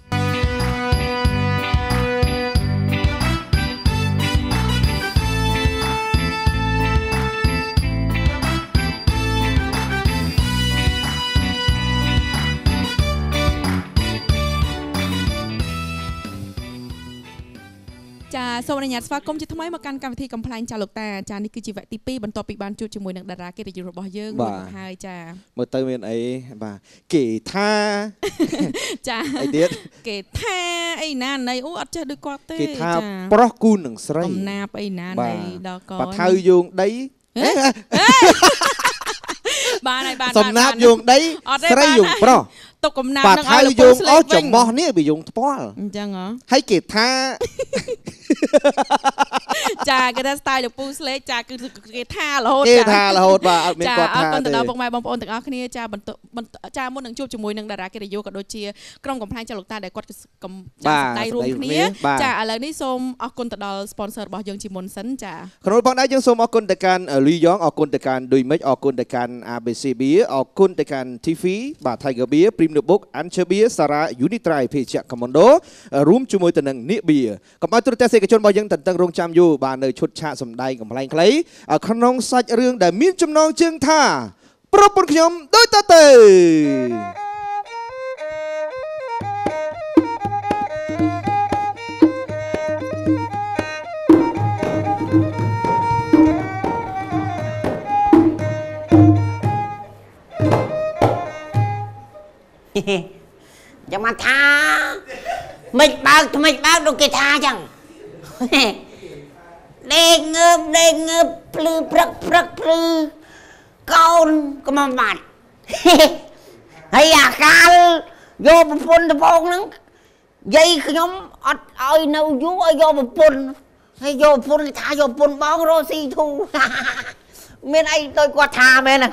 Speaker 1: ចាសូមអនុញ្ញាតស្វាគមន៍ជាថ្មីមកកាន់កម្មវិធីកំ pl ែងចាលោកតាចានេះគឺជាវគ្គទី2បន្ទាប់ពីបានជួបជាមួយនឹងតារាកិត្តិយសរបស់យើង
Speaker 2: បាទ
Speaker 1: រួចមកហើយចា
Speaker 2: មើលទៅមានអីបាទគេថា
Speaker 1: ចា
Speaker 2: អីទៀត
Speaker 1: គេថាអីណាណៃអូអត់ចេះដូចគាត់ទេ
Speaker 2: គេថា
Speaker 1: ចា
Speaker 2: ប្រុសគូននឹងស្រី
Speaker 1: កំណាប់អីណាណៃដល់ក
Speaker 2: បាថៅយោងដី
Speaker 1: ហេបានហើយបាន
Speaker 2: សំណាប់
Speaker 1: បាន
Speaker 2: យោងដី
Speaker 1: អត់ទេ
Speaker 2: ស្រី
Speaker 1: បាន
Speaker 2: យោង
Speaker 1: ហើយ
Speaker 2: ប្រុស
Speaker 1: ទុកកំណាប់
Speaker 2: បា
Speaker 1: នឹង
Speaker 2: ថៅ
Speaker 1: ឲ្យលោក
Speaker 2: យោ
Speaker 1: ពូ
Speaker 2: ង
Speaker 1: ស្អលេ
Speaker 2: ស់
Speaker 1: កវិញ
Speaker 2: ចំបោះនេះវាយោងថ្ពាល់
Speaker 1: អញ្ចឹងហ៎
Speaker 2: ហើយគេថា
Speaker 1: ចាគេថា style លោកពូស្លេកចាគឺគេថារហូត
Speaker 2: គេ
Speaker 1: ចា
Speaker 2: ថារហូតបាទអត់មាន
Speaker 1: ចា
Speaker 2: គាត់
Speaker 1: អរ
Speaker 2: ថា
Speaker 1: គុណទៅ
Speaker 2: ទេ
Speaker 1: ដល់ពុកម៉ែបងប្អូនទាំងអស់គ្នាចាបន្តបន្តចាមុននឹងជួបជាមួយនឹងតារាកិត្តិយសក៏ដូចជាក្រុមកំ pl ែងចាលោកតាដែលគាត់កំចា
Speaker 2: បាទ
Speaker 1: សម្ដែងរួម
Speaker 2: សម្ដែង
Speaker 1: គ្នា
Speaker 2: គ្នាបាទ
Speaker 1: ចាឥឡូវនេះសូមអរគុណទៅដល់ sponsor របស់យើងជាមុនសិនចា
Speaker 2: ក្នុងផងដែរយើងសូមអរគុណទៅកាន់លីយ៉ងអរគុណទៅកាន់ឌុយមិចអរគុណទៅកាន់ ABC Beer អរគុណទៅកាន់ TV បាទ Tiger Beer Premium Book Ancher Beer Sara Unitry ភេសជ្ជៈ Commando រួមជាមួយទៅនឹងនាគ Beer កុំឲ្យទូរទស្សនិកជនរបស់យើងតន្ទឹងរង់ចាំយូរបាទនៅឈុតឆាកសម្ដែងកំ pl ែងខ្លីក្នុងសាច់រឿងដែលមានចំណងជើងថា ប្រពន្ធខ្ញុំដូចតទៅ
Speaker 8: ចាំមកថាមិនបើកថ្មិចបើកដូចគេថាចឹង ដេកងើបដេកងើបភ្លឺព្រឹកព្រឹកភ្លឺកូនក៏មកបាត់ហើយអាកាលយកប្រពន្ធដំបងហ្នឹងយាយខ្ញុំអត់ឲ្យនៅយូរឲ្យយកប្រពន្ធហើយយកប្រពន្ធគេថាយកប្រពន្ធបងរស់ស៊ីធូមានអីដូចគាត់ថាមែនណា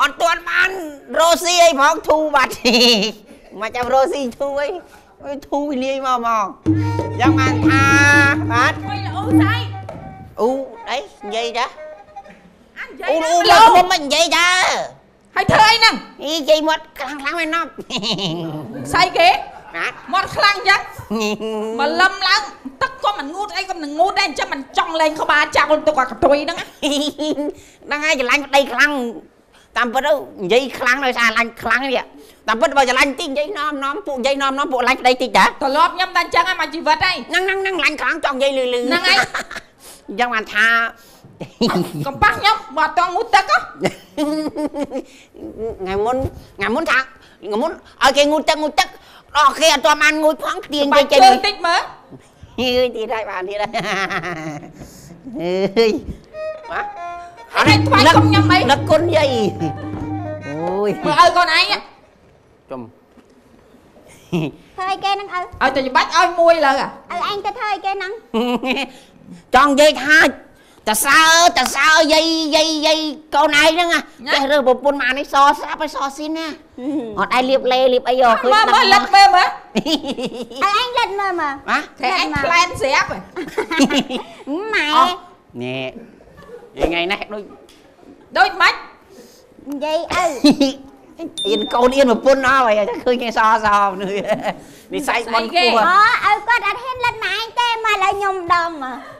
Speaker 8: អត់ទាន់បានរស់ស៊ីអីផងធូបាត់មកចាំរស់ស៊ីធូអីវាធូវាលាយមកមកយ៉ាងបានថាបាទ
Speaker 4: អុយល្អស្អី
Speaker 8: អ៊ូអីនិយាយតា
Speaker 4: អានិយាយ
Speaker 8: អ៊ូ
Speaker 4: ណា
Speaker 8: អ៊ូ
Speaker 4: លោ
Speaker 8: មកខ្ញុំមិននិយាយតា
Speaker 4: ហើយធ្វើអីហ្នឹង
Speaker 8: អីនិយាយមកខ្លាំងខ្លាំងមែនណាប់
Speaker 4: ស្អីគេ
Speaker 8: បាទ
Speaker 4: មាត់ខ្លាំងចឹងមកលឹមឡើងទឹកក៏មិនងូតអីក៏មិនងូតដែរអញ្ចឹងមិនចង់លេងក្បាលចោលទៅគាត់កតុយហ្នឹងណា
Speaker 8: ហ្នឹងហើយច្រឡាញ់ប្តីខ្លាំងតាមពិតទៅនិយាយខ្លាំងដោយសារឡាញ់ខ្លាំងនេះតាមពិតបើច្រឡាញ់តិចនិយាយនាំនាំពួកនិយាយនាំនាំពួកឡាញ់ប្តីតិចតា
Speaker 4: ត្រឡប់ខ្ញុំតែអញ្ចឹងហើយមកជីវិតហើយ
Speaker 8: ហ្នឹងហ្នឹងហ្នឹងឡាញ់ខ្លាំងចង់និយាយលឺលឺ
Speaker 4: ហ្នឹងហើយ
Speaker 8: អញ្ចឹងបានថា
Speaker 4: កំប៉ះខ្ញុំបើអត់តងងូតទឹកហ៎
Speaker 8: ថ្ងៃមុនថ្ងៃមុនថាថ្ងៃមុនឲ្យគេងូតទឹកងូតទឹកដល់គេអត់ទាន់បានងូតផងទាញ
Speaker 4: បា
Speaker 8: គេ
Speaker 4: ច់
Speaker 8: ចេញ
Speaker 4: ជើងតិចមើល
Speaker 8: ហឺទៀតហើយបានទៀតហើយអើយបាទ
Speaker 4: ហើយថ្វាយគុំខ្ញុំអី
Speaker 8: នឹកគុណយាយអូយ
Speaker 4: មើលឲ្យកូនឯង
Speaker 8: ចំ
Speaker 7: ធ្វើអីគេហ្នឹងឪ
Speaker 4: ឲ្យតែច្បាច់ឲ្យមួយលើហ៎
Speaker 7: ឪឯងទៅធ្វើអីគេហ្នឹង
Speaker 8: ចង់និយាយថាតសើតសើយាយយាយយាយកូនឯងហ្នឹងចេះរើប្រពន្ធមកនេះសស្រាប់ឲ្យសស៊ីនណាអត់ឯងលៀបលេលៀបអីយកឃើញ
Speaker 4: មើលមើលលឹកមើលមើល
Speaker 7: ឪឯងលិតមើលមើល
Speaker 8: ហ៎
Speaker 4: តែឯងផ្លែនស្រាប់ហ៎
Speaker 7: ម៉ែ
Speaker 8: នេះថ្ងៃនេះដូច
Speaker 4: ដូចម៉េច
Speaker 7: និយាយឪ
Speaker 8: អៀនកូនអៀនប្រពន្ធអស់ហើយតែឃើញគេសសនេះនិស័យបនគួរ
Speaker 7: អូឪគាត់អត់ហ៊ានលិតម៉ែឯងទេមកឥឡូវខ្ញុំម្ដងមើល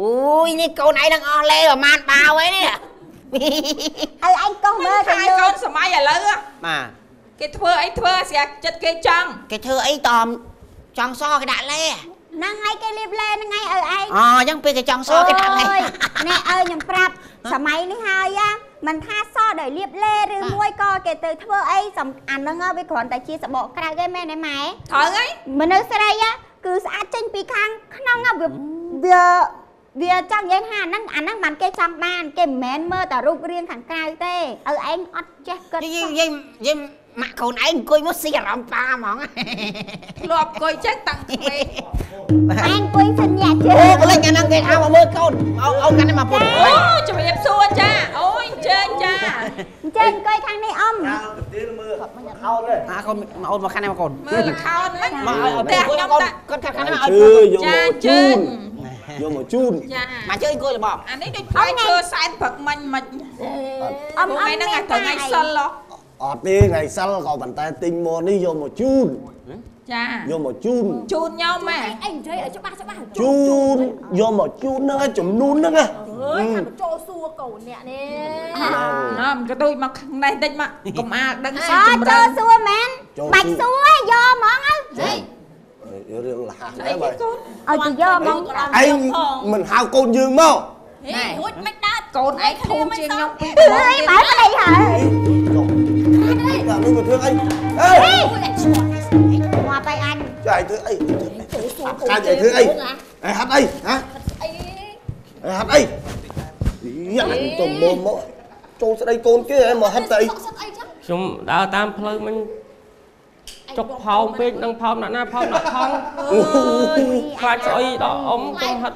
Speaker 8: អូយនេះកូនឯងនឹងអស់លេប្រហែលបាវឯនេះ
Speaker 7: ឪឯងកុសមើលទៅ
Speaker 4: ខា
Speaker 7: យូ
Speaker 4: យកូ
Speaker 7: រ
Speaker 4: នសម័យឥឡូវហ៎
Speaker 8: បាទ
Speaker 4: គេធ្វើអីធ្វើស្រាប់ចិត្តគេចង់
Speaker 8: គេធ្វើអីតមចង់សគេដាក់លេ
Speaker 7: ហ្នឹងហើយគេលៀបលេហ្នឹងហើយឪឯង
Speaker 8: អូអញ្ចឹងពេលគេចង់សគេដាក់លេ
Speaker 7: អូយនេះឪខ្ញុំប្រាប់សម័យនេះហើយណាមិនថាសដោយលៀបលេឬមួយក៏គេទៅធ្វើអីសំអាហ្នឹងហ៎វាគ្រាន់តែជាសបកក្រៅឯងមែនទេម៉ែ
Speaker 4: ត្រូវហើយ
Speaker 7: មនុស្សស្រីហ៎គឺស្អាតចេញពីខាងក្នុងហ្នឹងវា វាវាចង់និយាយថាអាហ្នឹងអាហ្នឹងបានគេចង់បាន គេមិនមែនមើលតែរូបរាងខាងក្រៅទេឲ្យឯងអត់ចេះគិត
Speaker 8: យី
Speaker 7: សោះ
Speaker 8: យីយីម៉ាក់កូនឯងអង្គុយមកស៊ីអារម្មណ៍ប៉ាហ្មង
Speaker 4: ធ្លាប់អង្គុយចឹងតាំងក្មេង
Speaker 7: ឯងអង្គុយសញ្ញាជើ
Speaker 8: អូ
Speaker 7: ង
Speaker 8: កលេចអាហ្នឹងគេហៅមកមើលកូនអូអូកាន់នេះមកពុត
Speaker 4: អូជំរាបសួរចាអូយអញ្ជើញចា
Speaker 7: អញ្ចឹងអង្គុយខាងនេះអ៊ំ
Speaker 8: អាកូនមកអូនមកខាងនេះមកកូន
Speaker 4: មើលល្ខោនហ្នឹង
Speaker 8: មកឲ្យ
Speaker 4: ផ្ទះខ្ញុំ
Speaker 8: កូន
Speaker 4: តា
Speaker 8: គាត់ខាងនេះមក
Speaker 5: ជឿ
Speaker 8: ឲ្យ
Speaker 5: យក
Speaker 4: ចា
Speaker 5: មក
Speaker 4: អញ្ជើ
Speaker 5: ជូ
Speaker 4: ញ
Speaker 5: ន យកមកជូន
Speaker 4: ចា
Speaker 8: មកជើអង្គុយរបប
Speaker 4: អានេះដូចផ្លែឈើសែនព្រឹកមិញមិន
Speaker 7: អ៊ំអ៊ំ
Speaker 4: ថ្ងៃហ្នឹងអាត្រូវថ្ងៃសិលហ៎
Speaker 5: អត់ទេថ្ងៃសិលក៏ប៉ុន្តែទិញមកនេះយកមកជូន
Speaker 4: ចា
Speaker 5: យកមកជូន
Speaker 4: ជូនខ្ញុំហ៎
Speaker 7: អីនិយាយឲ្យច្បាស់ច្បាស់
Speaker 5: ជូនយកមកជូនហ្នឹងឯងចំនួនហ្នឹងណា
Speaker 7: អើយថាចូលសួរកូនអ្នកនេះ
Speaker 4: ណ៎ក៏ដូចមកខាងនេះតិចមកកុំអាលដឹងស៊ី
Speaker 7: អើ
Speaker 4: ចម្រៅ
Speaker 7: ចូលសួរមែនបាច់សួរយកហ្មងទៅ
Speaker 5: រឿងលះហើ
Speaker 4: អី
Speaker 5: យ
Speaker 4: គេ
Speaker 5: បើ
Speaker 4: កូន
Speaker 7: ឲ្យទៅយកហ្មង
Speaker 5: ឯងមិនហៅកូនយើងមក
Speaker 4: ណែរួចមិនដាច់កូនឯងធំជាងខ្ញុំពីរ
Speaker 7: អើយបើប្តីហើយ
Speaker 5: ដាក់នេះមកធ្វើអីអេ
Speaker 7: មកទៅអញ
Speaker 5: ចាយធ្វើអីកាច់ឲ្យធ្វើអីឯហាត់អីហ៎ឯហាត់អីយ៉ាទៅមុំមកចូលស្ដីកូនគេឯងមកហាត់ទៅអី
Speaker 6: ខ្ញុំដើរតាមផ្លូវមិញ ចុកផោមពេកនឹងផោមដាក់ណាផោមដាក់ថងខ្លាចស្អុយដល់អ៊ំកុំហិត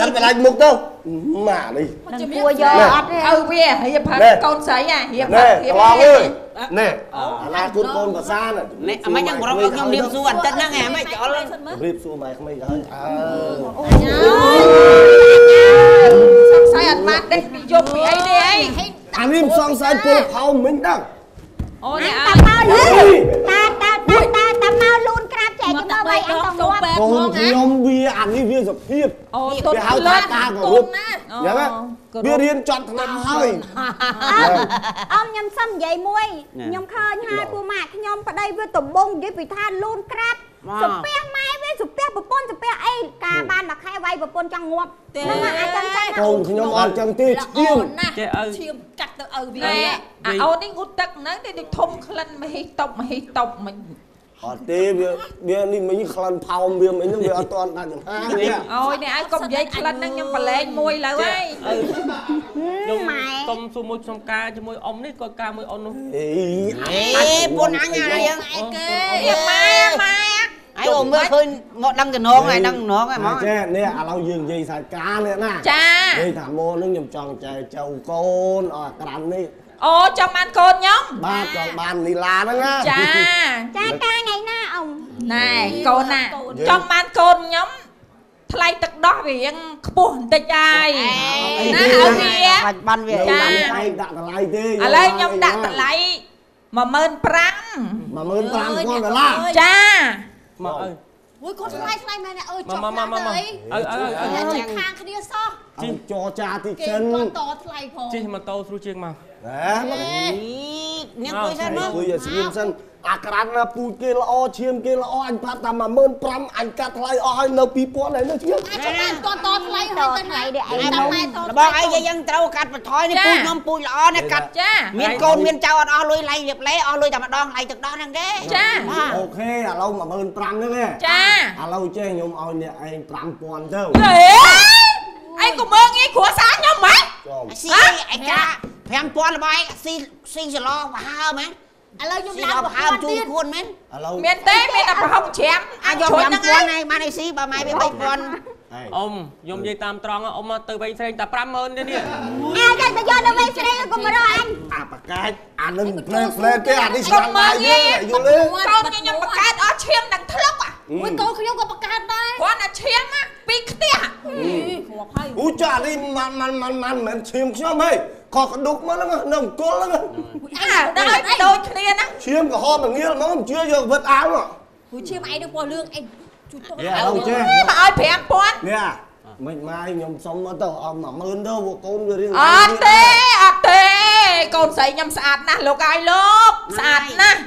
Speaker 5: ហាត់កន្លែងមុខទៅម៉ានេះ
Speaker 7: នឹងគួរយកអត់ទេ
Speaker 4: ឪវារៀបផឹក
Speaker 5: ណែ
Speaker 4: កូនស្រីហ่ะរៀប
Speaker 5: ណែ
Speaker 4: រៀប
Speaker 5: ខ្លោងអើយណែអាឡាគុណកូនភាសាណែ
Speaker 8: នេះអាមិនយ៉ាងប្រកខ្ញុំរៀបសួរអត់ទឹកហ្នឹងហ៎មិនចោល
Speaker 5: រៀបសួរម៉ែក្មេងហើយអើ
Speaker 4: សង្ស័យអត់បានដេកពីយប់ពីអីទេអី
Speaker 5: អានេះមិនសង្ស័យពលផោមមិញដឹង
Speaker 4: អូ
Speaker 7: អញ
Speaker 4: នេះ
Speaker 7: តា
Speaker 4: អើ
Speaker 7: មកលឿនតាតាតាតាតាមកលូ នក្រាបចែកទៅមកអញទៅងាប់
Speaker 5: កូនខ្ញុំវាអានេះវាសុភាព
Speaker 4: អូទុត
Speaker 5: វាហៅថាតាគោរពយ៉ាងណាវារៀនចត់ថ្នាក់ហើយ
Speaker 7: អមខ្ញុំសុំនិយាយមួយខ្ញុំឃើញហើយពូម៉ាក់ខ្ញុំប្តីវាដំបងនិយាយពីថាលូនក្រាបសំពះម៉ែវាសំពះប្រពន្ធសំពះអីការបានមួយខែវាយប្រពន្ធចង់ងាប់ហ្នឹងអាចចឹងចឹង
Speaker 5: កូនខ្ញុំអត់ចឹងទេឈៀម
Speaker 4: ណាស់
Speaker 6: ចេះឪ
Speaker 4: ឈាមកាត់ទៅឪវាអាអូននេះងូតទឹកហ្នឹងតែដូចធំក្លិនមហិតប់មហិតប់មិន
Speaker 5: អត់ទេវាវានេះមិញក្លិនផោមវាមិញហ្នឹងវាអត់តន់ដាច់ចំហានេះ
Speaker 4: អូយនេះឲ្យកុំនិយាយក្លិនហ្នឹងខ្ញុំប្រឡែងមួយលើហើយ
Speaker 6: ខ្ញុំ
Speaker 7: ម៉ែ
Speaker 6: សុំសួរមួយក្នុងការជាមួយអ៊ំនេះគាត់ការមួយអ៊ំនោះ
Speaker 5: អេ
Speaker 8: អេពុនអញអាយ៉ាង
Speaker 4: គេម៉ែម៉ែ
Speaker 8: អញអូមើលឃើញមកដឹងចំណងហើយដឹងចំណងហើយហ្មង
Speaker 5: ចេះនេះឥឡូវយើងនិយាយសាច់ការនេះណា
Speaker 4: ចា
Speaker 5: និយាយថាមកហ្នឹងខ្ញុំចង់ចែកចៅកូនអត់ក្រាន់នេះ
Speaker 4: អូចង់បានកូនខ្ញុំ
Speaker 5: បាទចង់បាននីឡាហ្នឹងណា
Speaker 4: ចា
Speaker 7: ចាការថ្ងៃណាអ៊ំ
Speaker 4: ណែកូនណាចង់បានកូនខ្ញុំថ្លៃទឹកដោះវារៀងខ្ពស់បន្តិចហើយណាឲ្យវា
Speaker 8: បាច់បានវា
Speaker 5: ចា
Speaker 8: បាន
Speaker 5: ឯងដាក់តម្លៃទេ
Speaker 4: ឥឡូវខ្ញុំដាក់តម្លៃ15000
Speaker 5: 15000ដុល្លារ
Speaker 4: ចា
Speaker 6: មកឪ
Speaker 9: អូយកូនស្លាយស្លាយមែនអើយ
Speaker 6: មក
Speaker 9: ចុះ
Speaker 6: មកមកមក
Speaker 9: អី
Speaker 6: ឪឪឪ
Speaker 9: តែខាងគ្នាសោះ
Speaker 5: អញចរចាតិច
Speaker 9: គេ
Speaker 5: សិន
Speaker 9: គាត់តថ្លៃផង
Speaker 6: ជិះម៉ូតូស្រួលជាងមក
Speaker 5: ហ៎
Speaker 8: ញ៉ាំគួយសិនមក
Speaker 5: គួយឲ្យស្ងៀមសិនអាក្រាន់ណាពូជគេល្អឈាមគេល្អអញប្រាប់តែ15000អញកាត់ថ្លៃអស់ហើយនៅ2000ហើយនៅឈាម
Speaker 9: អាចបានតតថ្លៃ
Speaker 7: ត
Speaker 9: ហើយ
Speaker 7: ថ្លៃដូចឯង
Speaker 9: តែ
Speaker 7: នោះ
Speaker 9: ម៉ែត
Speaker 8: របស់អីយើងត្រូវកាត់បន្ថយនេះពូជខ្ញុំពូជល្អនេះកាត់
Speaker 4: ចា
Speaker 8: មានកូនមានចៅអត់អស់លុយឡៃលៀបលេអស់លុយតែម្ដងឡៃទឹកដោះហ្នឹងទេ
Speaker 4: ចា
Speaker 5: អូខេឥឡូវ15000ហ្នឹងឯង
Speaker 4: ចា
Speaker 5: ឥឡូវចេះខ្ញុំឲ្យអ្នកឯង5000ទៅ
Speaker 4: ហេអីក៏មើងងាយគ្រួសារខ្ញុំហ្មង
Speaker 5: ចំ
Speaker 8: ស៊ីអីកា5000របស់ឯងស៊ីស៊ីសឡោបហើមែន
Speaker 9: ឥឡូវខ្ញុំ
Speaker 8: ស៊ី
Speaker 9: ឡើង
Speaker 8: ដល់ប
Speaker 9: ប្រ
Speaker 8: ហើ
Speaker 9: ហែល
Speaker 8: ជូ
Speaker 9: ទៀ
Speaker 8: ន
Speaker 9: ត
Speaker 8: ខ្លួនមែន
Speaker 5: ឥឡូវ
Speaker 4: មានទេមានតែប្រហុកច្រាម
Speaker 8: អាចយក
Speaker 4: ជ្រុញហ្នឹង
Speaker 8: 5000
Speaker 4: ឯង
Speaker 8: ឯងបានឯស៊ីបើម៉ែវា3000
Speaker 5: ឯង
Speaker 6: អ៊ំខ្ញុំនិយាយតាមត្រង់អ៊ំមកទៅវិញស្រេងតែ50000ទេនេះ
Speaker 7: អាចទៅយកទៅវិញស្រីកុំរកអញ
Speaker 5: អាបកាច់អានឹងផ្លែផ្លែទេអានេះស្រាំបាយយើងយល់ទេ
Speaker 4: កូនខ្ញុំបង្កើតអស់ឈាមដល់ធ្លុកអា
Speaker 9: មួយកូនខ្ញុំក៏បង្កើតដែរ
Speaker 4: គ្រាន់តែឈាមណាពីខ្ទះ
Speaker 9: គ្រាប់ហើយ
Speaker 5: អូចានេះមិនមិនមិនមិនមិនឈាមខ្ញុំហីខកកដុកមកហ្នឹងនៅអង្គលហ្នឹង
Speaker 4: អើដល់ដូចគ្នាណា
Speaker 5: ឈាមក្រហមងាលហ្មងជឿយកវិតអាវ
Speaker 9: គូឈាមឯងនឹងពណ៌លឿងអីជួយទៅ
Speaker 5: នេះឥឡូវចេះ
Speaker 4: មកឲ្យ5000
Speaker 5: នេះមិនម៉ាយខ្ញុំសុំមកទៅអស់10000ទៅពួកកូនវារៀង
Speaker 4: អត់ទេអត់ទេកូនស្រីខ្ញុំស្អាតណាស់លោកអាយលោកស្អាតណាស់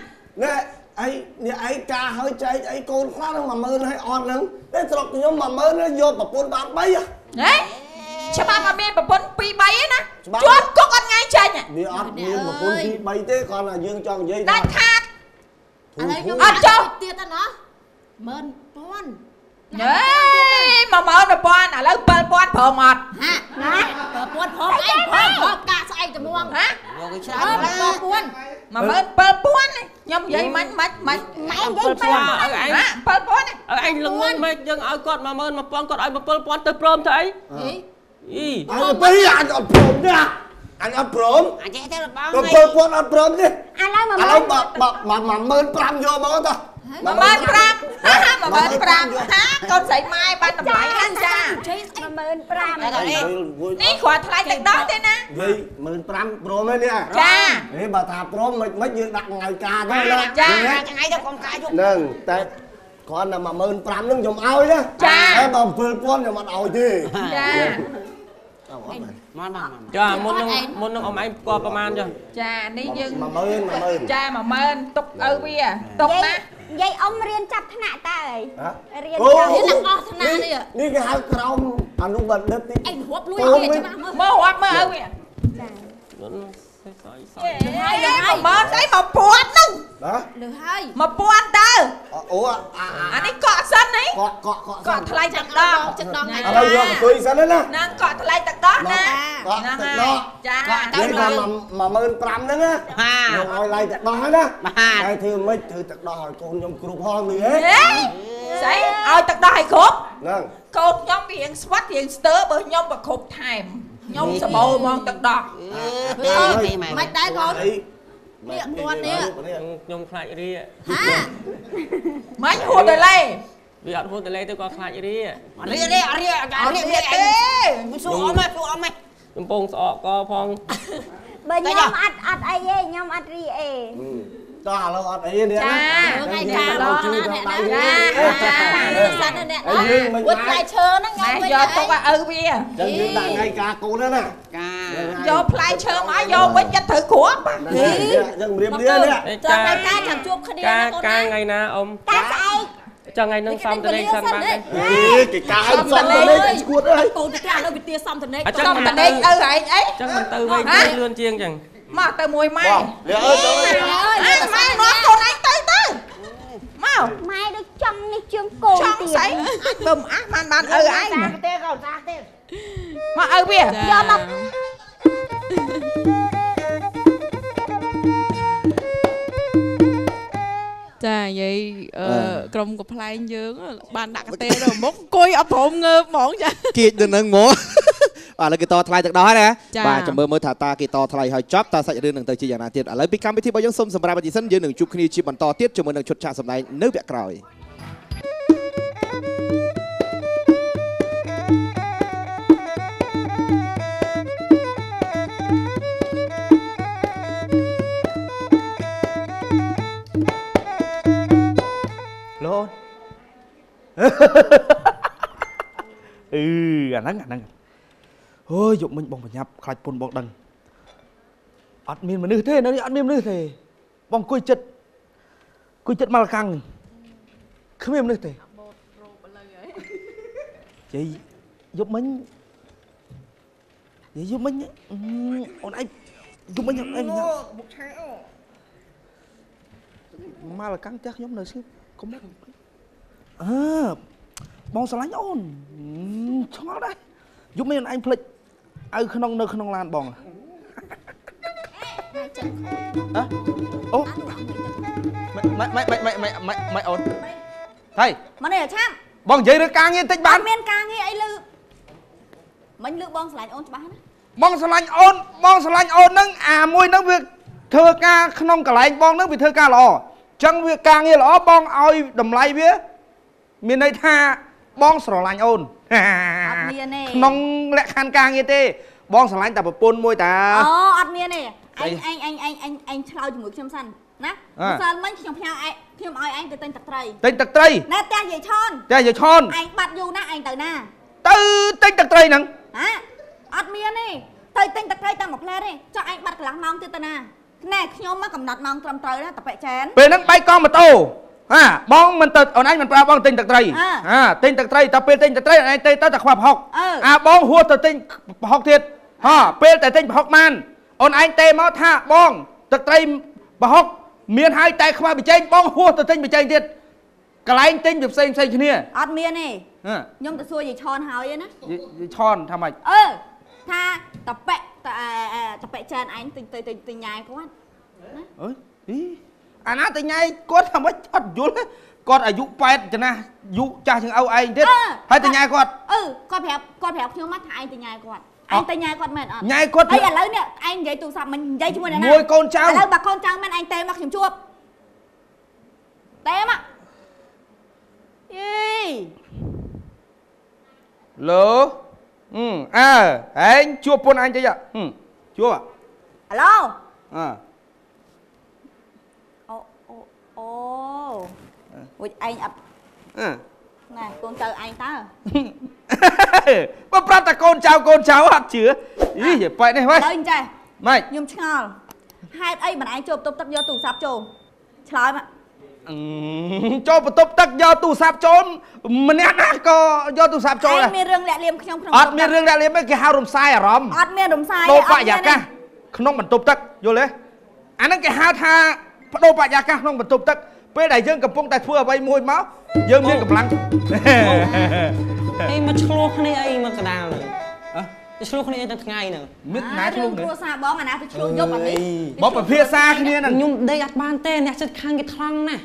Speaker 5: នេះ អីនេះឯងការហើយចែកអីកូនខ្លះនឹង10000ហើយអត់នឹងតែស្រុកខ្ញុំ10000យកប្រពន្ធបាន3ហ៎
Speaker 4: ហេច្បាប់អត់មានប្រពន្ធ2 3ទេណាជាប់គុកអត់ងាយចេញ
Speaker 5: វាអត់មានប្រពន្ធ2 3ទេគ្រាន់តែយើងចង់និយាយ
Speaker 4: ដាច់ខាត
Speaker 9: ឥឡូវខ្ញុំ
Speaker 4: អត់ចុះ
Speaker 9: ទៀតណា10000
Speaker 4: ចាំអេ10000 1000ឥឡូវ7000ព្រមអត់
Speaker 9: ហ่ะណា7000ព្រមអីព្រមព្រមកាក់ស្អែកត្មង
Speaker 4: ហ៎
Speaker 8: មកគេ
Speaker 9: ច្រើនណា7000
Speaker 4: 17000ខ្ញុំនិយាយមិនមិនមិន
Speaker 7: ម៉ែនិយាយទៅ
Speaker 4: អី7000
Speaker 6: អីឯងលងមិនម៉េចយើងឲ្យគាត់11000គាត់ឲ្យ7000ទៅព្រមទៅអីអី
Speaker 5: អើបើអត់ព្រមទេអញអត់ព្រម
Speaker 8: អញចេះតែល
Speaker 5: បងហើយ7000អត់ព្រមទេ
Speaker 7: ឥឡូវ10000
Speaker 5: ឥឡូវ15000យកមកទៅ
Speaker 4: 15000 15000ថាកូនស្រីម៉ែបានតម្លៃហ្នឹងចា
Speaker 7: 15000
Speaker 8: តែនេះ
Speaker 4: នេះគ្រាន់ថ្លៃទឹកដោះទេណា
Speaker 5: និយាយ15000ព្រមទេនេះ
Speaker 4: ចា
Speaker 5: ហេបើថាព្រមមិនមិនយើងដាក់ថ្ងៃការទៅណា
Speaker 4: ចា
Speaker 8: ថ្ងៃទៅកុំកាយយក
Speaker 5: ហ្នឹងតែគ្រាន់តែ15000ហ្នឹងខ្ញុំឲ្យណា
Speaker 4: ចា
Speaker 5: តែបើ7000ខ្ញុំអត់ឲ្យទេ
Speaker 4: ចា
Speaker 8: មកមក
Speaker 6: ចាមុននឹងមុននឹងអមឯងស្គាល់ប្រហែលចុះ
Speaker 4: ចានេះយើង
Speaker 5: 10000 10000
Speaker 4: ចា10000ទុកឪវាទុកណា
Speaker 7: យាយអ៊ំរៀនចាប់ថ្នាក់តើអើយរៀន
Speaker 5: អូ
Speaker 7: ចាប់
Speaker 9: នេះឡើងអស់ថ្នាក់នេះ
Speaker 5: នេះគេហៅក្រោមអនុបណ្ឌិតទី
Speaker 9: អីរាប់លួយ
Speaker 5: អូ
Speaker 9: គេ
Speaker 5: វិញ
Speaker 9: ច្បាស់មើល
Speaker 4: មើលរាប់មើលឪវា
Speaker 6: មុនស្អីស្អីស្អី
Speaker 4: ហើយ10000ស្អី1000ហ្នឹង
Speaker 5: ណា
Speaker 9: លើហើយ
Speaker 4: 1000តើ
Speaker 5: អូអាអា
Speaker 4: អានេះកក់សិននេះ
Speaker 5: កក់កក់កក់
Speaker 4: កក់ថ្លៃទឹកដោះ
Speaker 9: ចិត្តដល់ថ្ងៃ
Speaker 5: ឥឡូវយកអង្គុយសិនណា
Speaker 4: ហ្នឹងកក់ថ្លៃទឹកដោះណា
Speaker 5: កក់
Speaker 4: ហ្នឹង
Speaker 5: ទឹក
Speaker 4: ហើ
Speaker 5: ដោះ
Speaker 4: យចា
Speaker 5: នេះថា15000ហ្នឹងណា
Speaker 8: ហា
Speaker 5: ខ្ញុំឲ្យឡៃទឹកដោះហើយណា
Speaker 8: បាទ
Speaker 5: ហើយធ្វើមិនធ្វើទឹកដោះឲ្យកូនខ្ញុំគ្រប់ហងនេះហ៎
Speaker 4: ហេស្អីឲ្យទឹកដោះឲ្យគ្រប់
Speaker 5: ហ្នឹង
Speaker 4: កូនខ្ញុំវារៀងស្វាត់រៀងស្ទើបើខ្ញុំប្រគ្រប់ថែម ខ្ញុំសបោហ្មងទឹកដោះ
Speaker 8: ពេលម៉ែ
Speaker 9: មិនដែរកូន
Speaker 5: អី
Speaker 9: នេះមាត់នេះ
Speaker 6: ខ្ញុំខ្លាចរី
Speaker 9: ហា
Speaker 4: មិនហួតទៅលេ
Speaker 6: វាអត់ហួតទៅលេទៅក៏ខ្លាចរី
Speaker 8: រៀរៀរៀរៀ
Speaker 4: អត់
Speaker 8: រៀ
Speaker 4: ទេ
Speaker 8: រៀ
Speaker 4: ទេ
Speaker 8: មិនសួរអមមកសួរអមមក
Speaker 6: កំពុងស្អកកផង
Speaker 7: បើខ្ញុំអត់អត់អីទេខ្ញុំអត់រីអេ
Speaker 5: តោះឥឡូវអត់អីនេះណា
Speaker 9: ថ្ងៃការដល់ណាអ្នកណា
Speaker 4: ចា
Speaker 9: ចាសាត់អ្នកណាវត្តផ្លែឈើហ្នឹងញ៉ាំ
Speaker 4: ម៉ែ
Speaker 9: វិញ
Speaker 4: យកទុកឲ្យឪវា
Speaker 5: ចឹងយើងដាក់ថ្ងៃការកូនណា
Speaker 8: កា
Speaker 4: យកផ្លែឈើមកយកវិញចិត្តត្រូវគ្រាប់
Speaker 5: ចឹងរៀបរៀបនេះ
Speaker 9: ចាំថ្ងៃការចាំជួបគ្នា
Speaker 6: ការ
Speaker 9: ណាកូន
Speaker 6: ការ
Speaker 9: ណា
Speaker 6: ថ្ងៃណាអ៊ំ
Speaker 7: តែស្អែក
Speaker 6: ចង់ថ្ងៃនឹងសំតលេងសិនបានទេ
Speaker 5: អេគេការឲ្យសំទៅលេងឈួតអើយកូ
Speaker 9: នទៅ ત્યાં នៅវិទ្យាសំតនេក
Speaker 6: អញ្ចឹង
Speaker 4: កំតនេកឪឯងអី
Speaker 6: ចឹងមិនទៅវិញលឿនជាងចឹង
Speaker 4: មកទៅមួយម៉ែ
Speaker 5: បងលាអើទៅ
Speaker 4: អើម៉ែនាំកូនឯងទៅទៅមក
Speaker 7: ម៉ែដូចចង់នេះជើងកូន
Speaker 4: ចង់
Speaker 7: ទៀត
Speaker 4: ស្អីអាចបើមិនអះបានបានឪឯង
Speaker 8: សាទេកូនសាទេ
Speaker 4: មកឪវា
Speaker 1: យកមកចានិយាយអឺក្រុមកំ pl ែងយើង បានដាក់កទេទៅមុខអង្គុយអត់ព្រមងើបហ្មងចា
Speaker 2: គៀចទៅនឹងហ្មង បាទឥឡូវគេតថ្លៃទឹកដោះហើយណា
Speaker 1: ចា៎
Speaker 2: បាទចាំមើលមើលថាតាគេតថ្លៃហើយចប់តើសាច់រឿងនឹងទៅជាយ៉ាងណាទៀតឥឡូវពីកម្មវិធីរបស់យើងសូមសម្រាប់អតិសិនយើងនឹងជួបគ្នាជាបន្តទៀតជាមួយនឹងឈុតឆាកសម្ដែងនៅវគ្គក្រោយ
Speaker 10: លូនអឺអាហ្នឹងអាហ្នឹង អូយយកមិញបងបញ្ញាប់ខ្លាចពុនបងដឹងអត់មានមនុស្សទេនៅនេះអត់មានមនុស្សទេបងអង្គុយចិត្តអង្គុយចិត្តមកលកាំងគ្មានមនុស្សទេយាយយកមិញយាយយកមិញអឺអូនឯងយកមិញអូនឯងមុខឆាអូមកលកាំងផ្ទះខ្ញុំនៅស្ងៀមកុំមកអើបងស្រឡាញ់អូនហឹមឆ្ងល់ដែរយប់នេះអូនឯងភ្លេច ឪក្នុងនៅក្នុងឡានបងហ៎អូម៉ែម៉ែម៉ែម៉ែម៉ែម៉ែម៉ែអូនហើយ
Speaker 9: មកនេះឆាប់
Speaker 10: បងនិយាយរឿងការងារតិចបាន
Speaker 9: មានការងារអីលឺមិញលឺបងឆ្លាញ់អូនច្បាស់ណា
Speaker 10: បងស្រឡាញ់អូនបងស្រឡាញ់អូនហ្នឹងអាមួយហ្នឹងវាធ្វើការក្នុងកន្លែងបងហ្នឹងវាធ្វើការល្អអញ្ចឹងវាការងារល្អបងឲ្យតម្លៃវា មានន័យថា បងស្រឡាញ់អូន
Speaker 9: អត់មានទេ
Speaker 10: ក្នុងលក្ខខណ្ឌការងារទេ បងស្រឡាញ់តែប្រពន្ធមួយតា
Speaker 9: អូអត់មានទេ
Speaker 10: អី
Speaker 9: អញអញអញអញអញអញឆ្លើយជាមួយខ្ញុំសិនណា
Speaker 10: អ่า
Speaker 9: ម្សិលមិញខ្ញុំផ្ញើឯងខ្ញុំឲ្យឯងទៅទិញទឹកត្រី
Speaker 10: ទិញទឹកត្រី
Speaker 9: ណែផ្ទះយាយឆន
Speaker 10: តែយាយឆន
Speaker 9: ឯងបាត់យូរណាស់ឯងទៅណា
Speaker 10: ទៅទិញទឹកត្រីហ្នឹង
Speaker 9: ហាអត់មានទេទៅទិញទឹកត្រីតាមមួយផ្លែទេចុះឯងបាត់កន្លះម៉ោងទៀតទៅណាណែខ្ញុំមកកំណត់ម៉ោងត្រឹមត្រូវណាតប៉ែចែន
Speaker 10: ពេលហ្នឹងបែកកង់ម៉ូតូ ហាបងមិនទៅអូនឯងមិនប្រាប់បងទិញទឹកត្រី
Speaker 9: អ่า
Speaker 10: ហាទិញទឹកត្រីតែពេលទិញទឹកត្រីអូនឯងទៅទៅតែខ្វះប្រហុក
Speaker 9: អឺ
Speaker 10: អាបងហួសទៅទិញប្រហុកទៀតហាពេលតែទិញប្រហុកបានអូនឯងទេមកថាបងទឹកត្រីប្រហុកមានហើយតែខ្វះប៊ីចេងបងហួសទៅទិញប៊ីចេងទៀតកន្លែងទិញវាផ្សេងផ្សេងគ្នា
Speaker 9: អត់មានទេ
Speaker 10: ហ៎
Speaker 9: ខ្ញុំទៅសួរយាយឆនហើយឯណា
Speaker 10: យាយយាយឆនថាម៉េច
Speaker 9: អឺថាតប៉ែតអឺតប៉ែចានអញទិញទៅទិញញ៉ាយគាត់
Speaker 10: អើយ អីអាណាទៅញ៉ៃគាត់ថាម៉េចអត់យល់ទេគាត់អាយុ8ចំណាស់យុចាស់ជាងឪឯងទៀតហើយទៅញ៉ៃគាត់
Speaker 9: អឺគាត់ប្រាប់គាត់ប្រាប់ខ្ញុំមកថាឯងទៅញ៉ាយគាត់
Speaker 10: អ่ะ
Speaker 9: ឯងទៅញ៉ាយគាត់មែនអត់
Speaker 10: ញ៉ាយគាត់
Speaker 9: ហើយឥឡូវនេះឯងនិយាយទូរស័ព្ទមិននិយាយជាមួយអ្នកណា
Speaker 10: មួយកូនចៅ
Speaker 9: ឥឡូវបើកូនចៅមែនឯងទេមកខ្ញុំជួបទេមកយី
Speaker 10: លោអឺអើឯងជួបពុនអញតិចហ៎ហឹមជួបហ៎
Speaker 9: អាឡូ
Speaker 10: អើ
Speaker 9: អូ អូអូវិញឯងអត់
Speaker 10: អឺ
Speaker 9: ណែកូនចៅឯងតើ
Speaker 10: បើប្រាប់តែកូនចៅកូនចៅអត់ជឿអីយប៉ែនេះហ៎
Speaker 9: ឥឡូវអញ្ចេះ
Speaker 10: ម៉េច
Speaker 9: ខ្ញុំឆ្ងល់ហេតុអីមិនឯងជួបតុបទឹកយកទូរស័ព្ទចូលឆ្លើយមក
Speaker 10: អឺចូលបន្ទប់ទឹកយកទូរស័ព្ទចូលម្នាក់ណាក៏យកទូរស័ព្ទចូល
Speaker 9: ឯ
Speaker 10: ដែរ
Speaker 9: ងមានរឿងលាក់លៀមខ្ញុំក្នុង
Speaker 10: អត់មានរឿងរ៉ាលៀមទេគេហៅរំសាយអារម្មណ៍
Speaker 9: អត់មានរំសាយ
Speaker 10: បដូរប
Speaker 9: ទេ
Speaker 10: រិយាកាសក្នុងបន្ទប់ទឹកយល់ទេអាហ្នឹងគេហៅថា បដូរបរិយាកាសក្នុងបន្ទប់ទឹកពេលដែលយើងកំពុងតែធ្វើអ្វីមួយមកយើងមានកម្លាំង
Speaker 6: អីមកឆ្លោះគ្នាអីមកកដាលហ្នឹងទៅឆ្លោះគ្នាអីទាំងថ្ងៃហ្នឹង
Speaker 10: មិន
Speaker 9: ណា
Speaker 10: ណា
Speaker 9: ឆ្ឆ្ល
Speaker 10: ល
Speaker 9: ង
Speaker 10: ង
Speaker 9: គ្នេះរួសារបងអាណាទៅឆ្លងយប់អានេះ
Speaker 10: មកពិភាក្សាគ្នាហ្នឹង
Speaker 6: ខ្ញុំដេកអត់បានទេអ្នកចិត្តខាងគេថ្លង់ណាស់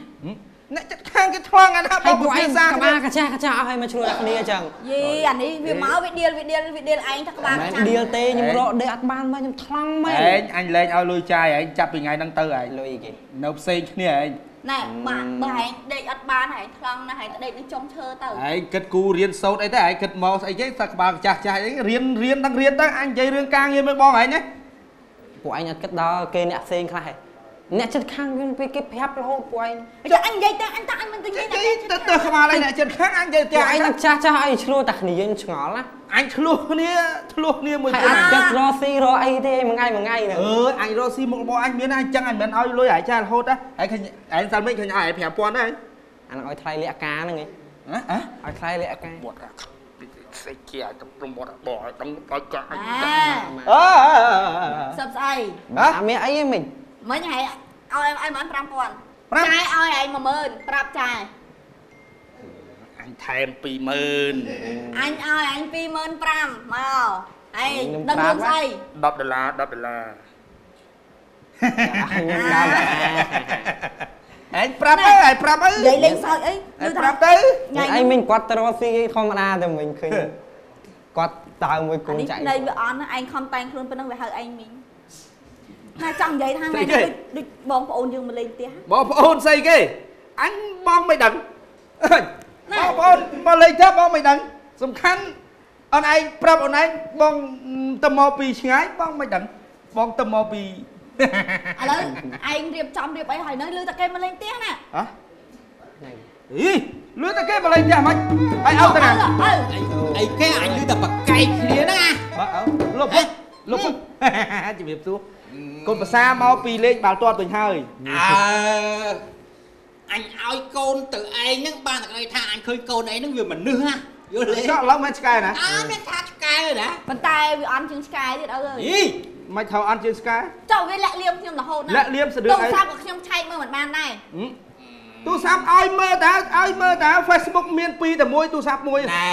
Speaker 10: អ្នកចិត្តខាងគេថ្លង់អាណា
Speaker 6: ហើ
Speaker 10: ប
Speaker 6: យ
Speaker 10: ក
Speaker 6: ពួក
Speaker 10: ពិ
Speaker 6: ឯ
Speaker 10: ភា
Speaker 6: ង
Speaker 10: ក្សា
Speaker 6: ក្គ្នាបាលកាចាស់កាចាស់អស់ហើយមកឆ្លោះតែគ្នាអញ្ចឹង
Speaker 9: យីអានេះវាមកវាដៀលវាដៀលវាដៀលឯងថាក្បាល
Speaker 6: មិន
Speaker 9: ចាស់
Speaker 6: ដៀលទេខ្ញុំរកដេកអត់បានមកខ្ញុំថ្លង់មែន
Speaker 10: ឯងអញលែងឲ្យលុយចាយឯងចាប់ពីថ្ងៃហ្នឹងទៅឯង
Speaker 6: លុយគេ
Speaker 10: នៅផ្សេងគ្នាឯង
Speaker 9: ណែបើបើឯងដេកអត់បានឯងថ្លង់ណាឯងទៅដេកនឹងចុងឈើទៅ
Speaker 10: ឯងគិតគូរៀនសូត្រអីទៅឯងគិតមកស្អីគេសាក់ក្បាលចាស់ចាស់អីរៀនរៀនដឹងរៀនទៅអញនិយាយរឿងការងារមើលបងឯងណា
Speaker 6: ពួកឯងអត់គិតដល់គេអ្នកផ្សេងខ្លះហ៎ អ្នកចិត្តខាងវិញពេលគេប្រាប់រហូតពួកឯង
Speaker 9: ចុះអញនិយាយទៅអញតាអញមិនទៅនិយាយ
Speaker 10: និយាយទៅទៅក្បាលឯងអ្នកចិត្តខាងអញនិយាយ
Speaker 6: ពួក
Speaker 10: តែ
Speaker 6: ឯងនឹងចាស់ចាស់អីឆ្លោះតែគ្នាយើងឆ្ងល់ណា
Speaker 10: អញឆ្លោះគ្នាឆ្លោះគ្នាមួយ
Speaker 6: ហើយ
Speaker 10: គូ
Speaker 6: អត់គិតរកស៊ីរកអីទេមួយថ្ងៃមួយថ្ងៃហ្នឹង
Speaker 10: អើយអញរកស៊ីមុខរបរអញមានអញចឹងអញមិនឲ្យលុយឯងចារហូតណាឯងឃើញឯងសាល់មិញឃើញឲ្យឯង5000ដែរ
Speaker 6: អាហ្នឹងឲ្យថ្លៃលក្ខការហ្នឹងឯង
Speaker 10: ហ៎ហ៎
Speaker 6: ឲ្យថ្លៃលក្ខការ
Speaker 10: បត់សេចជាឲ្យទៅប្រមត់បោឲ្យដឹងដល់កា
Speaker 9: អា
Speaker 10: អើ
Speaker 9: សឹបស្អី
Speaker 6: អាមានអីឯងមិញ
Speaker 9: មិញហែឲ្យឲ្យឲ្យមិន5000
Speaker 10: ប្រាំ
Speaker 9: ចាយឲ្យឯង10000ប្រាប់ចាយ
Speaker 10: អញថែម20000
Speaker 9: អញឲ្យឯង25000មកឯងដឹងរឿងស្អី
Speaker 10: 10ដុល្លារ10ដុល្លារ
Speaker 6: ខ្ញុំដើរតែ
Speaker 10: ឯងប្រាប់ទៅឯងប្រាប់ទៅ
Speaker 9: និយាយលេងសើចអី
Speaker 10: ឯងប្រាប់ទៅ
Speaker 9: ញ៉ៃ
Speaker 6: ឯងមិញគាត់ទៅរកស៊ីធម្មតាតែមិញឃើញគាត់ដើរមួយគូ
Speaker 9: អា
Speaker 6: ន
Speaker 9: នេះ
Speaker 6: ចៃ
Speaker 9: ប្តីវាអន់ណាឯងខំតែងខ្លួនប៉ុណ្ណឹងវាហៅឯងមីង ណាចង់និយាយថាថ្ងៃនេះដូចបងប្អូនយើងមកលេងផ្ទះ
Speaker 10: បងប្អូនស្អីគេអញបងមិនដឹងបងប្អូនមកលេងថាបងមិនដឹងសំខាន់អូនឯងប្រាប់អូនឯងបងទៅមកពីឆ្ងាយបងមិនដឹងបងទៅមកពី
Speaker 9: ឥឡូវឯងរៀបចំរៀបអីហើយនៅលើតែគេមកលេងផ្ទះណា
Speaker 10: ហ៎អីលឿនតែគេមកលេងផ្ទះមិនហើយឲ្យទៅណា
Speaker 9: អើ
Speaker 3: អីគេអញលឺតែបកកែកគ្នាណា
Speaker 10: បើអើលុបលុបជំរាបសួរ កូនភាសាមកពីលេងបាល់ទាត់វិញហើយ
Speaker 3: អើអញឲ្យកូនទៅឯងហ្នឹងបានតែគេថាអញឃើញកូនឯងហ្នឹងវាមនុស្សណាយល់ទេ
Speaker 10: ចកឡងមិនឆ្កែណា
Speaker 3: អើមានថាឆ្កែទេណា
Speaker 9: ប៉ុន្តែវាអន់ជាងឆ្កែទៀតអើអើយ
Speaker 3: អី
Speaker 10: មិនថៅអន់ជាងឆ្កែ
Speaker 9: ចុះវាលាក់លៀមខ្ញុំរហូតណា
Speaker 10: លាក់លៀមស្រឿង
Speaker 9: ទូ
Speaker 10: អី
Speaker 9: រស័ព្ទក៏ខ្ញុំឆែកមើលមិនបានដែរ
Speaker 10: ទូរស័ព្ទឲ្យមើលតើឲ្យមើលតើ Facebook មានពីរតែមួយទូរស័ព្ទមួយ
Speaker 3: ណែ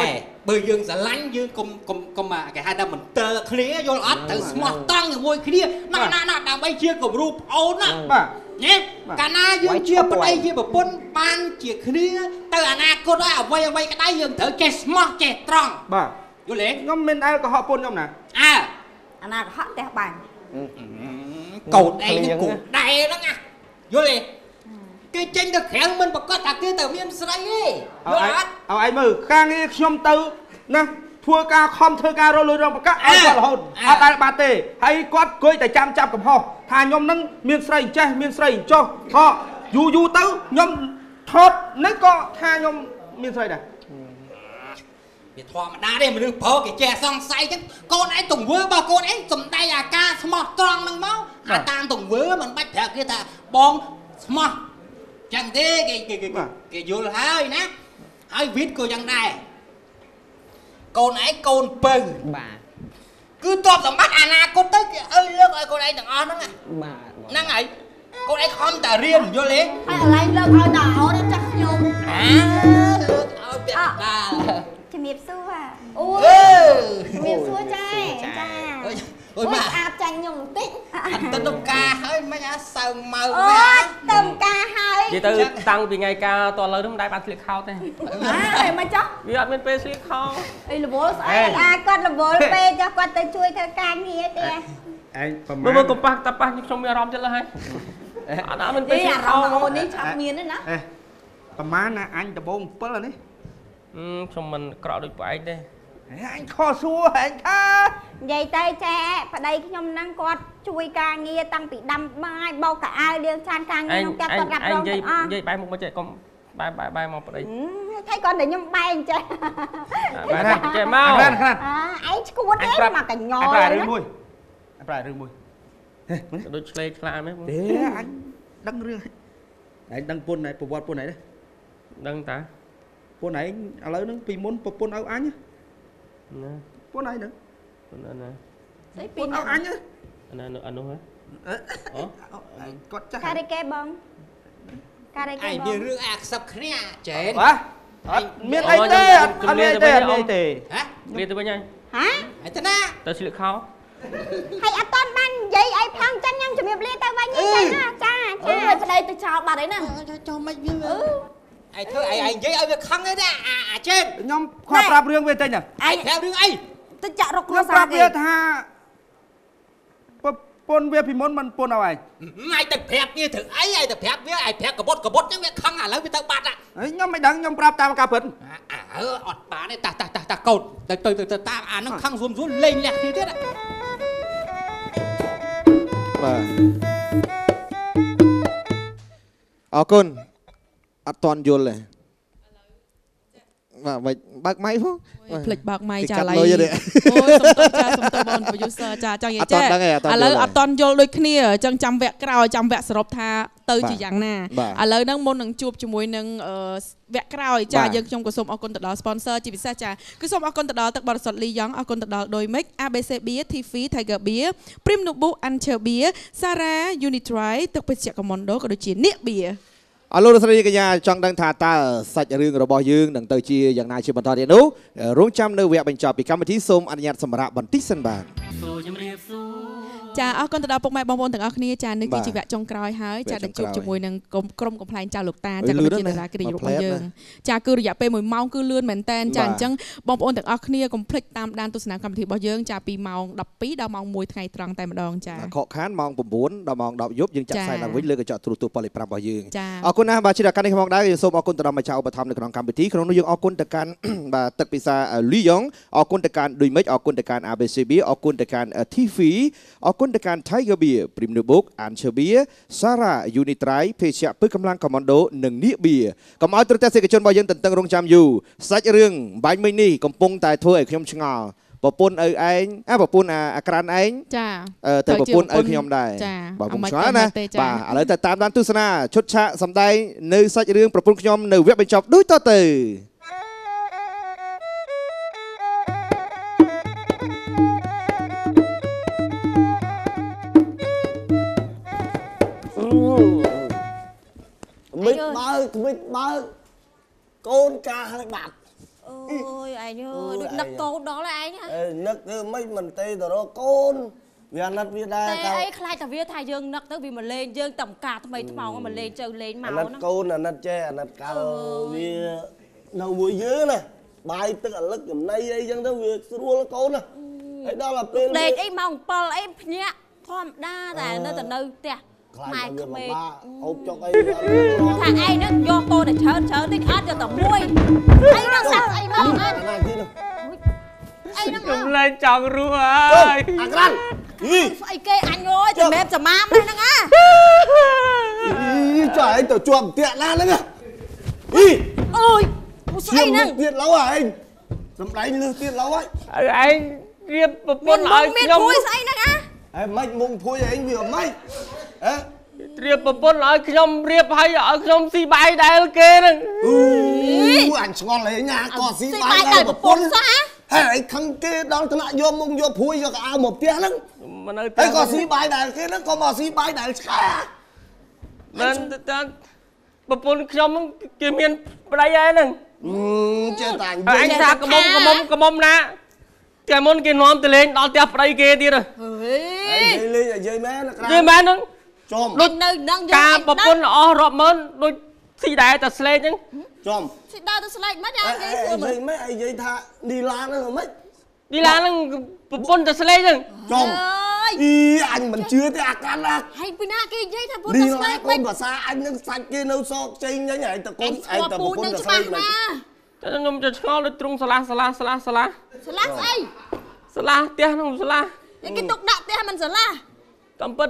Speaker 3: បើយើងស្រឡាញ់យើងកុំកុំកុំអាគេហៅថាមិនទើគ្នាយល់អត់ត្រូវស្មោះត្រង់ជាមួយគ្នាណាណាណាដើម្បីជាគំរូប្អូនណា
Speaker 10: បាទ
Speaker 3: ញ៉េកាលណាយើងជាប្តីជាប្រពន្ធបានជាគ្នា ទៅអនាគតហើយអ្វីអ្វីក្តីយើងត្រូវចេះស្មោះចេះត្រង់
Speaker 10: បាទ
Speaker 3: យល់ទេ
Speaker 10: ខ្ញុំមិនដែលកុហកពុនខ្ញុំណា
Speaker 3: អើ
Speaker 9: អាណាកុហកផ្ទះបាញ់
Speaker 3: កូនឯងនឹងគូដែរហ្នឹងណាយល់ទេ គេចេញទៅក្រៅមិនប្រកាសថាគេទៅមានស្រីទេយ
Speaker 10: ឲ្យ
Speaker 3: ល់
Speaker 10: ឯង
Speaker 3: អត់
Speaker 10: ឲ្យឯងមើលការងារខ្ញុំទៅណាធ្វើការខំធ្វើការរលួយរងប្រកាសឲ្យគាត់រហូតអត់ដែលបាត់ទេហើយគាត់គួយតែចាំចាប់កំហុសថាខ្ញុំនឹងមានស្រីអញ្ចេះមានស្រីអញ្ចោះហោយូរយូរទៅខ្ញុំថតនេះក៏ថាខ្ញុំមានស្រីដែរ
Speaker 3: វាធម្មតាទេមនុស្សប្រុសគេចេះសង្ស័យចឹងកូនឯងទង្វើរបស់កូនឯងសំដីអាការស្មោះត្រង់ហ្នឹងមកអាតាមទង្វើមិនបាច់ប្រាប់គេថាបងស្មោះ ចឹងទេគេគេគេគេយល់ហើយណាហើយវិតក៏យ៉ាងដែរកូនឯងកូនពៅ
Speaker 6: បាទ
Speaker 3: គឺទ្រព្យសម្បត្តិអនាគតទៅគេឲ្យលើកឲ្យកូនឯងទាំងអស់ហ្នឹងណា
Speaker 6: បាទ
Speaker 3: ហ្នឹងហើយកូនឯងខំតែរៀនយល់ទេ
Speaker 9: ហើយកន្លែងលើកឲ្យដល់រហូតដល់ចាស់ខ្ញុំ
Speaker 3: អើលោកឲ្យពាក់កណ្ដាល
Speaker 7: ជំរាបសួរ
Speaker 9: អូ
Speaker 3: អឺ
Speaker 9: ជំរាបសួរចា
Speaker 7: ចា
Speaker 3: អូយ
Speaker 9: អូ
Speaker 3: អូយ
Speaker 9: យ
Speaker 3: ម៉ា
Speaker 9: ស្អាតចាញ់ខ្ញុំបន្តិច
Speaker 3: អត់ទៅដល់ការហើយមិនអាសើងម៉ៅ
Speaker 7: អូ
Speaker 3: ម៉ា
Speaker 7: យទៅការហើយ
Speaker 6: និយាយទៅតាំងពីថ្ងៃការតលើនោះមិនដែលបានស្លៀកខោទេ
Speaker 9: អើមិនចោះ
Speaker 6: វាអត់មានពេលស្លៀកខោ
Speaker 9: អីរវល់ស្អែក
Speaker 7: អាគាត់រវល់ពេកចុះគាត់ទៅជួយធ្វើការងារទេ
Speaker 10: ឯងប្រមា
Speaker 6: មើល
Speaker 10: ណ
Speaker 6: មើលកំប៉ះតាប៉ះខ្ញុំមានអារម្មណ៍ចិត្តលើហើយអត់អត់មានពេល
Speaker 9: នេះ
Speaker 6: ស្លៀក
Speaker 9: អា
Speaker 6: ខោ
Speaker 9: រម្មណ៍អូននេះឆាប់មានទេណា
Speaker 10: អេប្រមាណណាអញដបង7អានេះ
Speaker 6: ខ្ញុំមិនក្រក់ដូចប្អែកទេ
Speaker 10: អញខសួរឯងថា
Speaker 7: និយាយទៅចែប្តីខ្ញុំហ្នឹងគាត់ជួយការងារតាំងពីដាំបាយបោកកៅអៅលាងចានការងារ
Speaker 6: ឯង
Speaker 7: ក្នុងផ្ទះ
Speaker 6: ឯង
Speaker 7: គាត់រ៉ាប់
Speaker 6: ឯ
Speaker 7: រ
Speaker 6: ង
Speaker 7: ង
Speaker 6: និយាយ
Speaker 7: ទាំងអស់
Speaker 6: និយាយបែរមុខមកចេះកុំបែរបែរបែរមកប្តី
Speaker 7: តែគាត់តែខ្ញុំបែងចេះ
Speaker 6: បែរចេះមក
Speaker 10: ខ្លាំងខ្លាំង
Speaker 7: អើឯងឈួតទេមកកញ្ញ
Speaker 10: អញ
Speaker 7: យ
Speaker 10: ប្រែ
Speaker 7: ណា
Speaker 10: រឿងមួយអញប្រែរឿងមួយ
Speaker 6: ដូចឆ្លេឆ្លាមែន
Speaker 10: ទេអញដឹងរឿងឯងដឹងពុនឯងប្រវត្តិពុនឯងទេ
Speaker 6: ដឹងតា
Speaker 10: ពុនឯងឥឡូវហ្នឹងពីមុនប្រពន្ធឲ្យអញ
Speaker 6: ណា
Speaker 10: ពុនឯងហ្នឹង
Speaker 6: ណាណា
Speaker 9: ស្អី
Speaker 10: ពុ
Speaker 9: ពី
Speaker 10: ន
Speaker 9: ណា
Speaker 10: ឲ្យអញហ៎
Speaker 6: អានោះអានោះហ៎
Speaker 10: អូគាត់ចាស់
Speaker 7: ការរីគេបងការរីគេ
Speaker 3: ឯង
Speaker 7: ប
Speaker 3: មាន
Speaker 7: ង
Speaker 3: រឿងអាខ្សឹបគ្នាចេន
Speaker 10: បាទអត់មានអីទេអត់អត់មានអីទេអត់មានអីទេ
Speaker 3: ហ៎
Speaker 6: លាទៅវិញហើយ
Speaker 7: ហ៎
Speaker 3: ហើយទៅណា
Speaker 6: ទៅស្លៀកខោ
Speaker 7: ហើយអត់តាន់បាននិយាយអីផងចឹងខ្ញុំជំរាបលាទៅវិញទេចាចាចា
Speaker 9: អើយប្តីទៅចោលបាត់អីណា
Speaker 3: ចុះមិនវាអើ ឯធ្វើឯឯងនិយាយឲ្យវាខឹងទេណាអាអាចេន
Speaker 10: ខ្ញុំខំប្រាប់រឿងវាតិចណា
Speaker 3: ឯងប្រាប់រឿងអី
Speaker 9: ទៅចាក់រកគ្រួ
Speaker 10: ខ្ញុំ
Speaker 9: សា
Speaker 10: ប្ររាប់
Speaker 9: គេ
Speaker 10: វាថាប្រពន្ធវាពីមុនមិនពុនឲ្យឯង
Speaker 3: ឯងទៅប្រាប់វាធ្វើអីឯងទៅប្រាប់វាឯងប្រាប់កបុតកបុតចឹងវាខឹងឥឡូវវាទៅបាត់ហ่ะ
Speaker 10: ហើយខ្ញុំមិនដឹងខ្ញុំប្រាប់តាមការពិត
Speaker 3: អើអត់បានទេតាតាតាតាកូនទៅទៅទៅតាមអានឹងខឹងរួមរួមលេងលះគ្នាទៀត
Speaker 2: បាទអរគុណ អត់តន់យល់ទេបាទមិនបើកម៉ៃផង
Speaker 1: ភ្លេចបើកម៉ៃ
Speaker 2: គេ
Speaker 1: ចា
Speaker 2: កាត់
Speaker 1: ឡើយ
Speaker 2: លុយទេ
Speaker 1: អូយសុំទោសចាសុំទោសបង producer ចាចង់និយាយ
Speaker 2: អត់ទា
Speaker 1: ចេះ
Speaker 2: ន់ដឹងទេអត់ទាន់
Speaker 1: ឥឡូវ
Speaker 2: យល់ទេ
Speaker 1: អត់តន់យល់ដូចគ្នាអញ្ចឹងចាំវគ្គក្រោយចាំវគ្គសរុបថាទៅ
Speaker 2: បាទ
Speaker 1: ជាយ៉ាងណា
Speaker 2: បាទ
Speaker 1: ឥឡូវហ្នឹងមុននឹងជួបជាមួយនឹងអឺវគ្គក្រោយចា
Speaker 2: បាទ
Speaker 1: យើងខ្ញុំក៏សូមអរគុណទៅដល់ sponsor ជាពិសេសចាគឺសូមអរគុណទៅដល់ទឹកបរិសុទ្ធលីយ៉ងអរគុណទៅដល់ដោយមិច ABC Beer TV Tiger Beer Prim Nubu Ancher Beer Sara Unitry ទឹកបេជ្ជកម៉ុនដូក៏ដូចជានៀក Beer
Speaker 2: អរលោកលោកស្រីកញ្ញាចង់ដឹងថាតើសាច់រឿងរបស់យើងនឹងទៅជាយ៉ាងណាជាបន្តទៀតនោះរងចាំនៅវគ្គបញ្ចប់ពីកម្មវិធីសូមអនុញ្ញាតសម្រាប់បន្តិចសិនបាទ
Speaker 1: ចាអរគុណទៅដល់ពុកម៉ែបងប្អូនទាំងអស់គ្នាចានេះ
Speaker 2: បាទ
Speaker 1: គឺជាវគ្គចុងក្រោយហើយចា
Speaker 2: វគ្គចុ
Speaker 1: នឹង
Speaker 2: ងក្រោ
Speaker 1: ជួប
Speaker 2: យ
Speaker 1: ជាមួយនឹងក្រុមក្រុមកំ pl ែងចៅលោកតា
Speaker 2: អើយ
Speaker 1: ចាក៏ដូចជា
Speaker 2: លឿនណាស់
Speaker 1: តារាគ្រីរបស់
Speaker 2: មក
Speaker 1: យើង
Speaker 2: ផ្លែត
Speaker 1: ចាគឺរយៈពេល1ម៉ោងគឺលឿនមែនតែនចា
Speaker 2: បាទ
Speaker 1: អញ្ចឹងបងប្អូនទាំងអស់គ្នាកុំភ្លេចតាមដានទស្សនាកម្មវិធីរបស់យើងចាពីម៉ោង12ដល់ម៉ោង1ថ្ងៃត្រង់តែម្ដងចា
Speaker 2: ខកខានម៉ោង9ដល់ម៉ោង10យប់យើងចាក់
Speaker 1: ចា
Speaker 2: ផ្សាយឡើងវិញលើកញ្ចក់ទូរទស្សន៍ប៉ូលី5របស់យើង
Speaker 1: ចា
Speaker 2: អរគុណណាស់បាទជាឱកាសនេះផងដែរយើងសូមអរគុណទៅដល់ម្ចាស់ឧបត្ថម្ភនៅក្នុងកម្មវិធីក្នុងនោះយើងអរគុណទៅកាន់បាទទឹកពិសាលីយ៉ុងអរគុណទៅកាន់ឌុយមិចអរគុណទៅកាន់ ABCB អរគុណទៅកាន់ TV អរគុណទៅកាន់ Tiger Beer Premier Book Ancher Beer Sara Unitry ភេសជ្ជៈពឹសកម្លាំង Commando និងនៀក Beer កុំឲ្យទ្រទស្សនិកជនរបស់យើងតន្ទឹងរង់ចាំយូរសាច់រឿងបាញ់មិញនេះកំពុងតែធ្វើឲ្យខ្ញុំឆ្ងល់ ប្រពន្ធឪឯងអាប្រពន្ធអាអាក្រានឯង
Speaker 1: ចា
Speaker 2: អឺទៅប្រពន្ធឲ្យខ្ញុំដែរ
Speaker 1: ចា
Speaker 2: បាទខ្ញុំ
Speaker 1: អត់
Speaker 2: ឆ្ងល់
Speaker 1: មិន
Speaker 2: ណា
Speaker 1: ទេចា
Speaker 2: បាទឥឡូវទៅតាមដានទស្សនាឈុតឆាកសម្ដែងនៅសាច់រឿងប្រពន្ធខ្ញុំនៅវគ្គបញ្ចប់ដូចតទៅ
Speaker 5: មិនបើកមិនបើកកូនចាស់ហើយបាត់
Speaker 9: អូយឯងអើយដូចដឹកកូនដល់ហើយឯងហ៎
Speaker 5: អេនឹកគឺមិនមិនទេទៅរកកូនវាអាណិតវាដែរ
Speaker 9: តែ
Speaker 5: កាល
Speaker 9: អីខ្លាចតែវាថាយើងនឹកទៅវាមកលេងយើងតំការថ្មីថ្មោងមកលេងទៅលេងមក
Speaker 5: អាណិត
Speaker 9: ហ្នឹង
Speaker 5: កូនអាណិតចេះអាណិតកាលវានៅមួយយើងណាបាយទឹកអាលឹកចំណីអីចឹងទៅវាស្រួលកូនណាហើយដល់តែពេល
Speaker 9: លេងអីម៉ោង7អីភ្ញាក់ធម្មតាតែនៅតែនៅផ្ទះ
Speaker 5: ខ្លាច
Speaker 9: ម៉ែ
Speaker 5: តែវា
Speaker 9: ក្មេ
Speaker 5: ពិ
Speaker 9: ង
Speaker 5: បាកអូបចុកអី
Speaker 9: ថាឯងហ្នឹងយកកូនតែច្រើនច្រើនតិចអត់យកតែមួយអីហ្នឹងសាក់អីមកអត់
Speaker 5: ណាទីនោះ
Speaker 9: អីហ្នឹង
Speaker 6: ខ្ញុំ
Speaker 9: អើ
Speaker 6: លែងចង់រស់ហើយ
Speaker 5: អាក្រាន់យី
Speaker 9: ស្អីគេអញអើយជំរាបសមាមហ្នឹងអា
Speaker 5: យីចុះឯងទៅជាប់ផ្ទះណាហ្នឹងយី
Speaker 9: អូយស្អីហ្នឹង
Speaker 5: ទៀតឡូវហ่ะឯងសំដែងលឺទៀតឡូវហើយ
Speaker 6: ឯងរៀបប្រព
Speaker 9: មាន
Speaker 6: ន្ធ
Speaker 9: មុ
Speaker 6: ឲ្យ
Speaker 9: ខមាន
Speaker 6: ខ្ញុំ
Speaker 9: ព្រួយស្អីហ្នឹងអា
Speaker 5: ហើយមិនមុំភួយឯងវាមិន ហ៎
Speaker 6: រៀបប្រពន្ធឲ្យខ្ញុំរៀបឲ្យឲ្យខ្ញុំស៊ីបាយដែលគេហ្នឹង
Speaker 5: អូអញឆ្ងល់លេងណាក៏ស៊ី
Speaker 9: ស៊ី
Speaker 5: បា
Speaker 9: បាយយ
Speaker 5: ដែ
Speaker 9: តែ
Speaker 5: រ
Speaker 9: ប្រ
Speaker 5: ប្រ
Speaker 9: ព
Speaker 5: ព
Speaker 9: ន្ធ
Speaker 5: ន្ធ
Speaker 9: សោះអា
Speaker 5: ហើយឯងខឹងគេដល់ថ្នាក់យកមុំយកភួយយកកៅអៅមកផ្ទះហ្នឹង
Speaker 6: មកនៅ
Speaker 5: ហើយក៏ស៊ីបាយដែរគេហ្នឹងក៏មកស៊ីបាយដែរឆ្កែ
Speaker 6: មិនទៅប្រពន្ធខ្ញុំហ្នឹងគេមានប្តីហើយហ្នឹង
Speaker 5: អឺចេះតែនិ
Speaker 6: ហើយអញថាកមុំកមុំកមុំណាតែមុនគេនាំទៅលេងដល់ផ្ទះប្តីគេទៀតហ៎
Speaker 5: អីនិយាយលេងនិយាយមែនណាក្រា
Speaker 6: និយាយមែនហ្នឹង
Speaker 5: ចំ
Speaker 6: ដូច
Speaker 11: នៅនឹងយើង
Speaker 6: ការ
Speaker 11: ឯង
Speaker 6: ប្រពន្ធអស់រាប់ម៉ឺនដូចស៊ីដែរតែស្លេកហ្នឹង
Speaker 5: ចំ
Speaker 11: សិដើរទៅស្លែកមិន
Speaker 5: អ
Speaker 11: អាីនិយាយ
Speaker 5: អី
Speaker 11: សួរមើ
Speaker 5: និយា
Speaker 11: ល
Speaker 5: យមែនអីនិយាយថាឌីឡាហ្នឹងហ្មង
Speaker 6: ឌីឡាហ្នឹងប្រពន្ធតែស្លេកហ្នឹង
Speaker 5: ចំ
Speaker 11: អើយ
Speaker 5: អីអញមិនជឿទេអាកាន់ណា
Speaker 11: ហើយពីណាគេនិយាយថាពុទ្ធ
Speaker 5: ឌី
Speaker 11: ទៅស្លែ
Speaker 5: ឡា
Speaker 11: ក
Speaker 5: កូ
Speaker 11: មិន
Speaker 5: នភាសាអញនឹងសាច់គេនៅសក់ចេញញ៉ៃហើយតកូ
Speaker 11: ឯ
Speaker 5: ន
Speaker 11: ងស្គា
Speaker 5: ឯង
Speaker 11: ល់
Speaker 5: ត
Speaker 11: ពូ
Speaker 5: ប្រពន្ធ
Speaker 11: នឹង
Speaker 5: ទៅ
Speaker 11: ច្បា
Speaker 5: ស្លេ
Speaker 11: ស់
Speaker 5: កមិន
Speaker 11: ណា
Speaker 6: តែខ្ញុំจะឆ្ងល់ដូចទ្រង់ស្លាស់ស្លាស់ស្លាស់ស្លាស់
Speaker 11: ស្លាស់ស្អី
Speaker 6: ស្លាស់ផ្ទះហ្នឹងស្លាស់
Speaker 11: ឯងគេទុកដាក់ផ្ទះមិនស្លាស់
Speaker 6: តាមពិត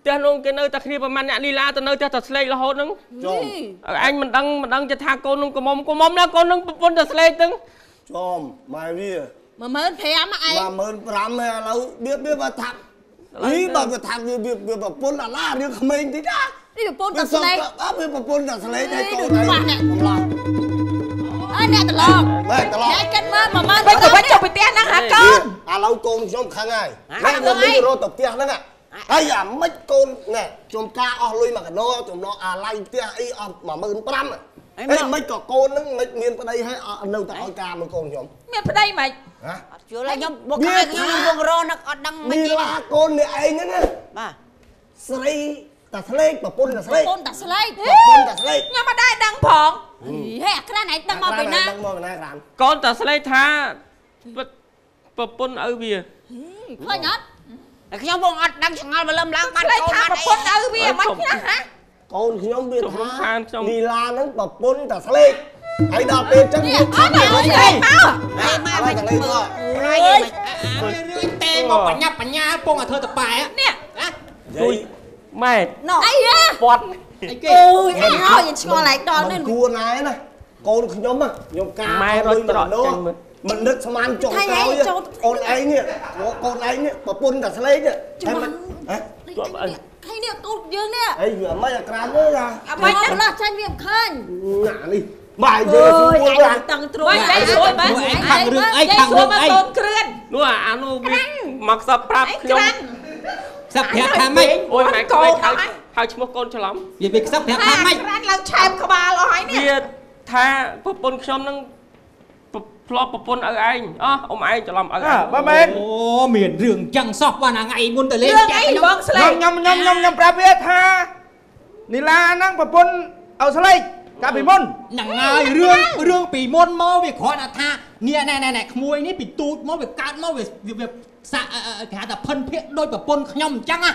Speaker 6: ផ្ទះនោះគេនៅតែគ្នាប្រហែលអ្នកលីឡាទៅនៅផ្ទះតែស្លេករហូតហ្នឹង
Speaker 5: ចំ
Speaker 6: អញមិនដឹងមិនដឹងចិត្តថាកូននឹងកុំកុំណាកូននឹងប្រពន្ធតែស្លេកហ្នឹង
Speaker 5: ចំម៉ែវា
Speaker 11: 15000ឯង
Speaker 5: 15000ហើយឥឡូវវាវាបើថាអីបើវាថាវាវាប្រពន្ធអាឡារឿងក្មេងតិចណា
Speaker 11: នេះប្រពន្ធ
Speaker 5: វា
Speaker 11: តែ
Speaker 5: សុំ
Speaker 11: ស្លែក
Speaker 5: អើវាប្រពន្ធតែស្លេកហើយកូន
Speaker 11: នេះ
Speaker 5: ឯង
Speaker 11: ខ្វះអ្នក
Speaker 5: កំឡោះ
Speaker 11: អើអ្នកត្រឡប់
Speaker 5: ម៉ែត្រឡប់
Speaker 11: តែគិតមើល10000
Speaker 4: វិញទៅវិញចុះពីផ្ទះហ្នឹងហាកូន
Speaker 5: ឥឡូវកូនខ្ញុំខឹងហើយណែខ្ញុំទៅរត់ទៅផ្ទះហ្នឹង ហើយអាម៉េចកូនណែខ្ញុំការអស់លុយមួយកណោចំណោអាឡៃផ្ទះអីអស់15000អីមិនក៏កូនហ្នឹងមិនមានប្តីហើយនៅតែឲ្យការមើលកូនខ្ញុំ
Speaker 4: មានប្តីមិន
Speaker 5: ហ៎
Speaker 3: ជួលឲ្យខ្ញុំបុកឲ្យខ្ញុំវងរនឹកអត់ដឹងមិន
Speaker 5: មី
Speaker 3: ទេ
Speaker 5: ឡាកូននេះឯងហ្នឹងណា
Speaker 3: បាទ
Speaker 5: ស្រីតាស្លេកប្រពន្ធតាស្លេក
Speaker 11: ប្រពន្ធតែស្លែក
Speaker 5: ប្រពន្ធតាស្លេក
Speaker 4: ខ្ញុំមិនដែរដឹងផង
Speaker 11: ហេអាក្រានឯងដឹងមកពីណា
Speaker 5: ដឹងមកពីណាក្រាន
Speaker 6: កូនតែស្លេកថាប្រពន្ធឪវា
Speaker 11: ឃើញអត់
Speaker 3: តែខ្ញុំវងអត់ដឹងឆ្ងល់បលឹមឡើងបាត់
Speaker 4: ស្លេក
Speaker 3: កូន
Speaker 4: ថា
Speaker 3: បាត់
Speaker 4: ប្រ
Speaker 3: អី
Speaker 4: ពន្ធឪវាមិនណាហា
Speaker 5: កូនខ្ញុំវា
Speaker 6: ខ្ញុំរំខានខ្ញុំ
Speaker 5: នីឡាហ្នឹងប្រពន្ធតាស្លេកហើយដល់ពេលចឹង
Speaker 4: នេះអត់ឲ្យស្លេកមក
Speaker 3: ហេម៉ែ
Speaker 5: ហើយ
Speaker 3: មិន
Speaker 5: តាលេងមក
Speaker 3: ប្រៃមិនរឿងទេមកបញ្ញាប់បញ្ញាល់ពងឲ្យធ្វើតប៉ែ
Speaker 4: នេះ
Speaker 6: ជួយម៉ែ
Speaker 11: ណូអីហ៎
Speaker 6: ពាត់
Speaker 3: អីគេ
Speaker 11: អូយអញហើយឆ្ងល់ឯងដល់នេះ
Speaker 5: គួរណែណាកូនខ្ញុំណាខ្ញុំការ
Speaker 6: ម៉ែរត់ត្រកចេញមើល
Speaker 5: មិននឹកស្មានចុងក្រោយអូនឯងនេះកូនឯងនេះប្រពន្ធតាស្លេកហើយមិនហ៎
Speaker 6: ជាប់អី
Speaker 11: ឃើញនេះកូនយើងនេះ
Speaker 5: អីវាមិនអាក្រានទេណា
Speaker 11: អាមិនណាម្ល៉េះចាញ់វាមិនឃើញ
Speaker 5: ណានេះបាយយើ
Speaker 11: អូ
Speaker 5: ស្យរួល
Speaker 11: ឯ
Speaker 5: ណា
Speaker 11: ងតឹងទ្រួ
Speaker 4: វិញយាយស្រួលមែន
Speaker 3: ខាងរឿងអី
Speaker 4: យាយ
Speaker 3: ខាង
Speaker 4: ស្រួ
Speaker 3: រឿង
Speaker 4: លមក
Speaker 3: អី
Speaker 4: កូនគ្រឿន
Speaker 6: នោះអានោះវាមកខ្សឹបប្រាប់
Speaker 4: ឯង
Speaker 6: ខ្ញុំ
Speaker 4: ក្រាន់
Speaker 3: សឹកប្រាប់ថាម៉េច
Speaker 6: អូយម៉ែកូនហៅហៅឈ្មោះកូនច្រឡំ
Speaker 3: វាវាសឹកប្រាប់
Speaker 4: ថា
Speaker 3: ថាម៉េច
Speaker 4: ក្រាន់ឡើងឆែបក្បាលអស់ហើយនេះ
Speaker 6: វាថាប្រពន្ធខ្ញុំនឹង ផ្លោះប្រពន្ធឪឯងអស់អ៊ំឯងច្រឡំឪឯង
Speaker 10: បើមែន
Speaker 3: អូមានរឿងចឹងសោះបាទថ្ងៃមុនទៅលេង
Speaker 4: រឿង
Speaker 3: ចា
Speaker 4: អីបងស្លេ
Speaker 10: ខ្ញុំ
Speaker 4: ក
Speaker 10: ខ្ញុំខ្ញុំខ្ញុំខ្ញុំប្រាប់វាថានីឡាហ្នឹងប្រពន្ធឪស្លេកកាលពីមុន
Speaker 3: ហ្នឹងហើយរឿងរឿងពីមុនមកវាគ្រាន់តែថានេះណែណែណែក្មួយនេះពីទូចមកវាកើតមកវាវា សាក់គេហៅថាផិនភាកដោយប្រពន្ធខ្ញុំអញ្ចឹងណា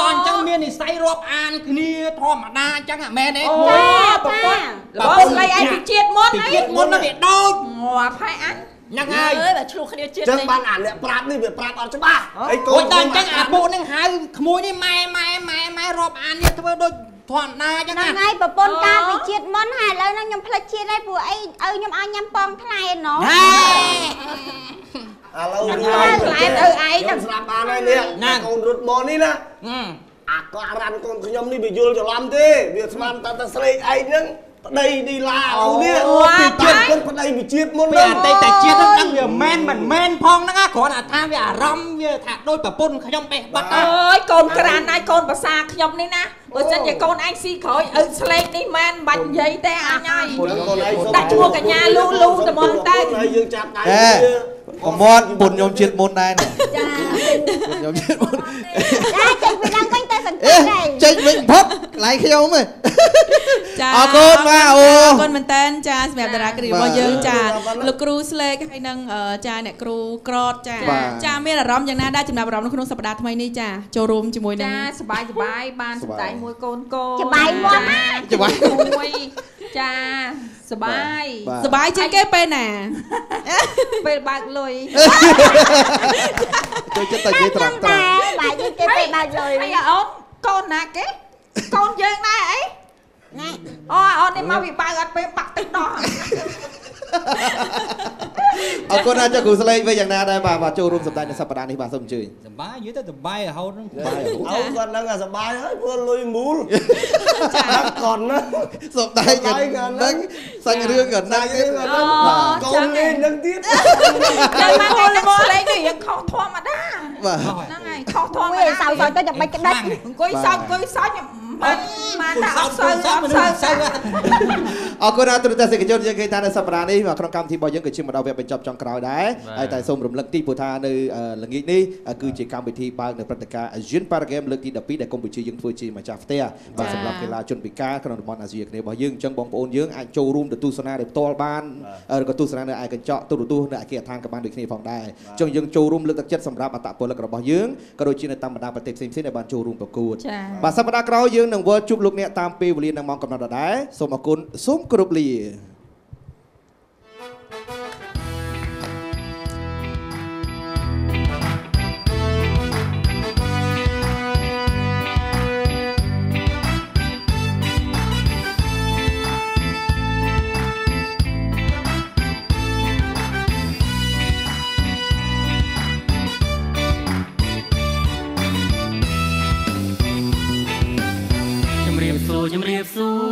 Speaker 3: ដល់អញ្ចឹងមាននិស័យរាប់អានគ្នាធម្មតាអញ្ចឹងមែនទេ
Speaker 4: អូ
Speaker 3: ក្មួយ
Speaker 4: ប្រពន្ធបងស្លេកឯងពីជាតិមុន
Speaker 3: ពី
Speaker 4: អី
Speaker 3: ជាតិមុនហ្នឹងវាដូច
Speaker 4: ងាប់ហើយអញ
Speaker 3: ហ្នឹងហើយ
Speaker 11: អើយបើឆ្លោះគ្នាជាតិ
Speaker 5: ចឹង
Speaker 11: នេះ
Speaker 5: បានអាអ្នកប្រាប់នេះវាប្រាប់អត់ច្បាស់ហើយកូ
Speaker 3: អូ
Speaker 5: ន
Speaker 3: យដល់អញ្ចឹងអាពួកហ្នឹងហៅក្មួយនេះម៉ែម៉ែម៉ែម៉ែរាប់អាននេះធ្វើដូចធម្មតាអញ្ចឹង
Speaker 7: ហ្នឹង
Speaker 3: ណា
Speaker 7: ហើយប្រពន្ធកាលពីជាតិមុនហើយឥឡូវហ្នឹងខ្ញុំផ្លិចជាតិហើយពួកអីឲ្យខ្ញុំឲ្យញ៉ាំប៉ងថ្លៃណោះ
Speaker 3: ហេ
Speaker 5: ឥឡូវ
Speaker 4: ខ្នេះលែងខ្លែងទៅឯងហ្នឹង
Speaker 5: ខ្ញុំស្ដាប់បានហើយនេះកូនរត់មកនេះណា
Speaker 3: អឺ
Speaker 5: អាក៏អារ៉ាន់កូនខ្ញុំនេះវាយល់ច្រឡំទេវាស្មានតែតែស្លេកឯងហ្នឹងប្តីឌីឡាឥឡូវនេះពីជាតិគាត់ប្តីវិជាតិមុន
Speaker 3: វាអតីតជាតិហ្នឹងដឹងវាមិនមិនមែនផងហ្នឹងណាគ្រាន់តែថាវាអារម្មណ៍វាថាដូចប្រពន្ធខ្ញុំបេះបាត់
Speaker 4: អើយកូនក្រានឯងកូនភាសាខ្ញុំនេះណាបើសិនជាកូនឯងស៊ីក្រោយឪស្លេកនេះមែនបាច់និយាយទេអញហើយកូ
Speaker 5: នកូនឯងសុំ
Speaker 4: ដាក់ឈ្មោះកញ្ញាលូលូតែមកតែ
Speaker 5: ហើយយើងចាប់ដៃ
Speaker 2: អេកុំមាត់ពុនខ្ញុំជាតិមុនដែរណា
Speaker 11: ចា
Speaker 2: ខ្ញុំជាតិមុន
Speaker 7: ចាចេញពីឡើងវិញទៅសង្កេ
Speaker 2: អេ
Speaker 7: តហើយ
Speaker 2: ចេញវិញផុតកន្លែងខ្ញុំហ៎
Speaker 1: ចា
Speaker 2: អរគុណបាទអូ
Speaker 1: អរគុណមែនតើចាសម្រាប់តារាគ្រីរបស់យើងចា
Speaker 5: បាទ
Speaker 1: លោកគ្រូស្លេកហើយនឹងអឺចាអ្នកគ្រូក្រតចា
Speaker 2: បាទ
Speaker 1: ចាមានអារម្មណ៍យ៉ាងណាដែរចំណាប់អារម្មណ៍នៅក្នុងសប្តាហ៍ថ្មីនេះចាចូលរួមជាមួយនឹង
Speaker 4: ចាសបាយសបាយបាន
Speaker 2: សប្ស
Speaker 4: ម្បា
Speaker 2: យ
Speaker 4: ដែងមួយកូនកូន
Speaker 7: ច្បាយមាត់ណា
Speaker 2: ច្បាយ
Speaker 4: មួយចាសបាយ
Speaker 2: បាទ
Speaker 1: សប្បាយជាងគេពេលណា
Speaker 4: ពេលបើកលុយ
Speaker 2: ចូលចិត្តតែនិយាយត្រង់ត្រ
Speaker 7: តែ
Speaker 2: ង់
Speaker 7: បាយយើងគេទៅបើកលុយ
Speaker 4: អីអាអូនកូនណាគេកូនយើងដែរអី
Speaker 7: ណែ
Speaker 4: អូអូននេះមកវាបើកអត់ពេលបាក់ទឹកដោះ
Speaker 2: អរគុណណាស់ចុះគ្រូស្លេកវិញយ៉ាងណាដែរបាទបាទចូលរួមសម្ដែងនៅសប្តាហ៍នេះបាទសូមអញ្ជើញ
Speaker 3: សបាយយូរទៅសបាយរហូតហ្នឹង
Speaker 2: បាយ
Speaker 5: អើគាត់ហ្នឹងអាសបាយហើយព្រោះលុយមូលចាគាត់ណា
Speaker 2: សម្ដែងក៏ហ្នឹងសាច់រឿងក៏ហ្នឹងទៀត
Speaker 4: អូ
Speaker 5: កូនលេងហ្នឹងទៀត
Speaker 4: ចាំមកថ្ងៃនេះស្លេងនេះយើងខុសធម្មតា
Speaker 2: បាទ
Speaker 4: ហ្នឹងហើយខុសធម្ម
Speaker 7: មួយ
Speaker 4: តា
Speaker 7: សៅសៅទៅចាំបាច់ក្តិច
Speaker 4: អង្គុយសើចអង្គុយសើច មិនមកតែអត់សូវអត់សូវ
Speaker 2: អរគុណដល់ទូរទស្សនិកជនយើងឃើញថានៅសប្តាហ៍នេះក្នុងកម្មវិធីរបស់យើងក៏ជាមកដល់វគ្គបញ្ចប់ចុងក្រោយដែរហើយតែសូមរំលឹកទីព្រោះថានៅល្ងាចនេះគឺជាកម្មវិធីបើកនៅព្រឹត្តិការណ៍ Asian Para Games លើកទី12ដែលកម្ពុជាយើងធ្វើជាម្ចាស់ផ្ទះបាទសម្រាប់កីឡាជនពិការក្នុងតំបន់អាស៊ីអាគ្នេយ៍របស់យើងអញ្ចឹងបងប្អូនយើងអាចចូលរួមទៅទស្សនាដោយផ្ទាល់បានឬក៏ទស្សនានៅឯកញ្ចក់ទូរទស្សន៍នៅអគារដ្ឋានក៏បានដូចគ្នាផងដែរអញ្ចឹងយើងចូលរួមលើកទឹកចិត្តសម្រាប់អត្តពលិករបស់យើងក៏ដូចជានៅតាមបណ្ដាប្រទេសផ្សេងៗដែលបានចូលរួមប្រកួតបាទសប្តាហ៍ក្រោយយើងនឹងវិលជួបលោកអ្នកតាមពេលវេលានិងម៉ោងកំណត់ដដែលសូមអរគុណសូមគោរពលា Jesús.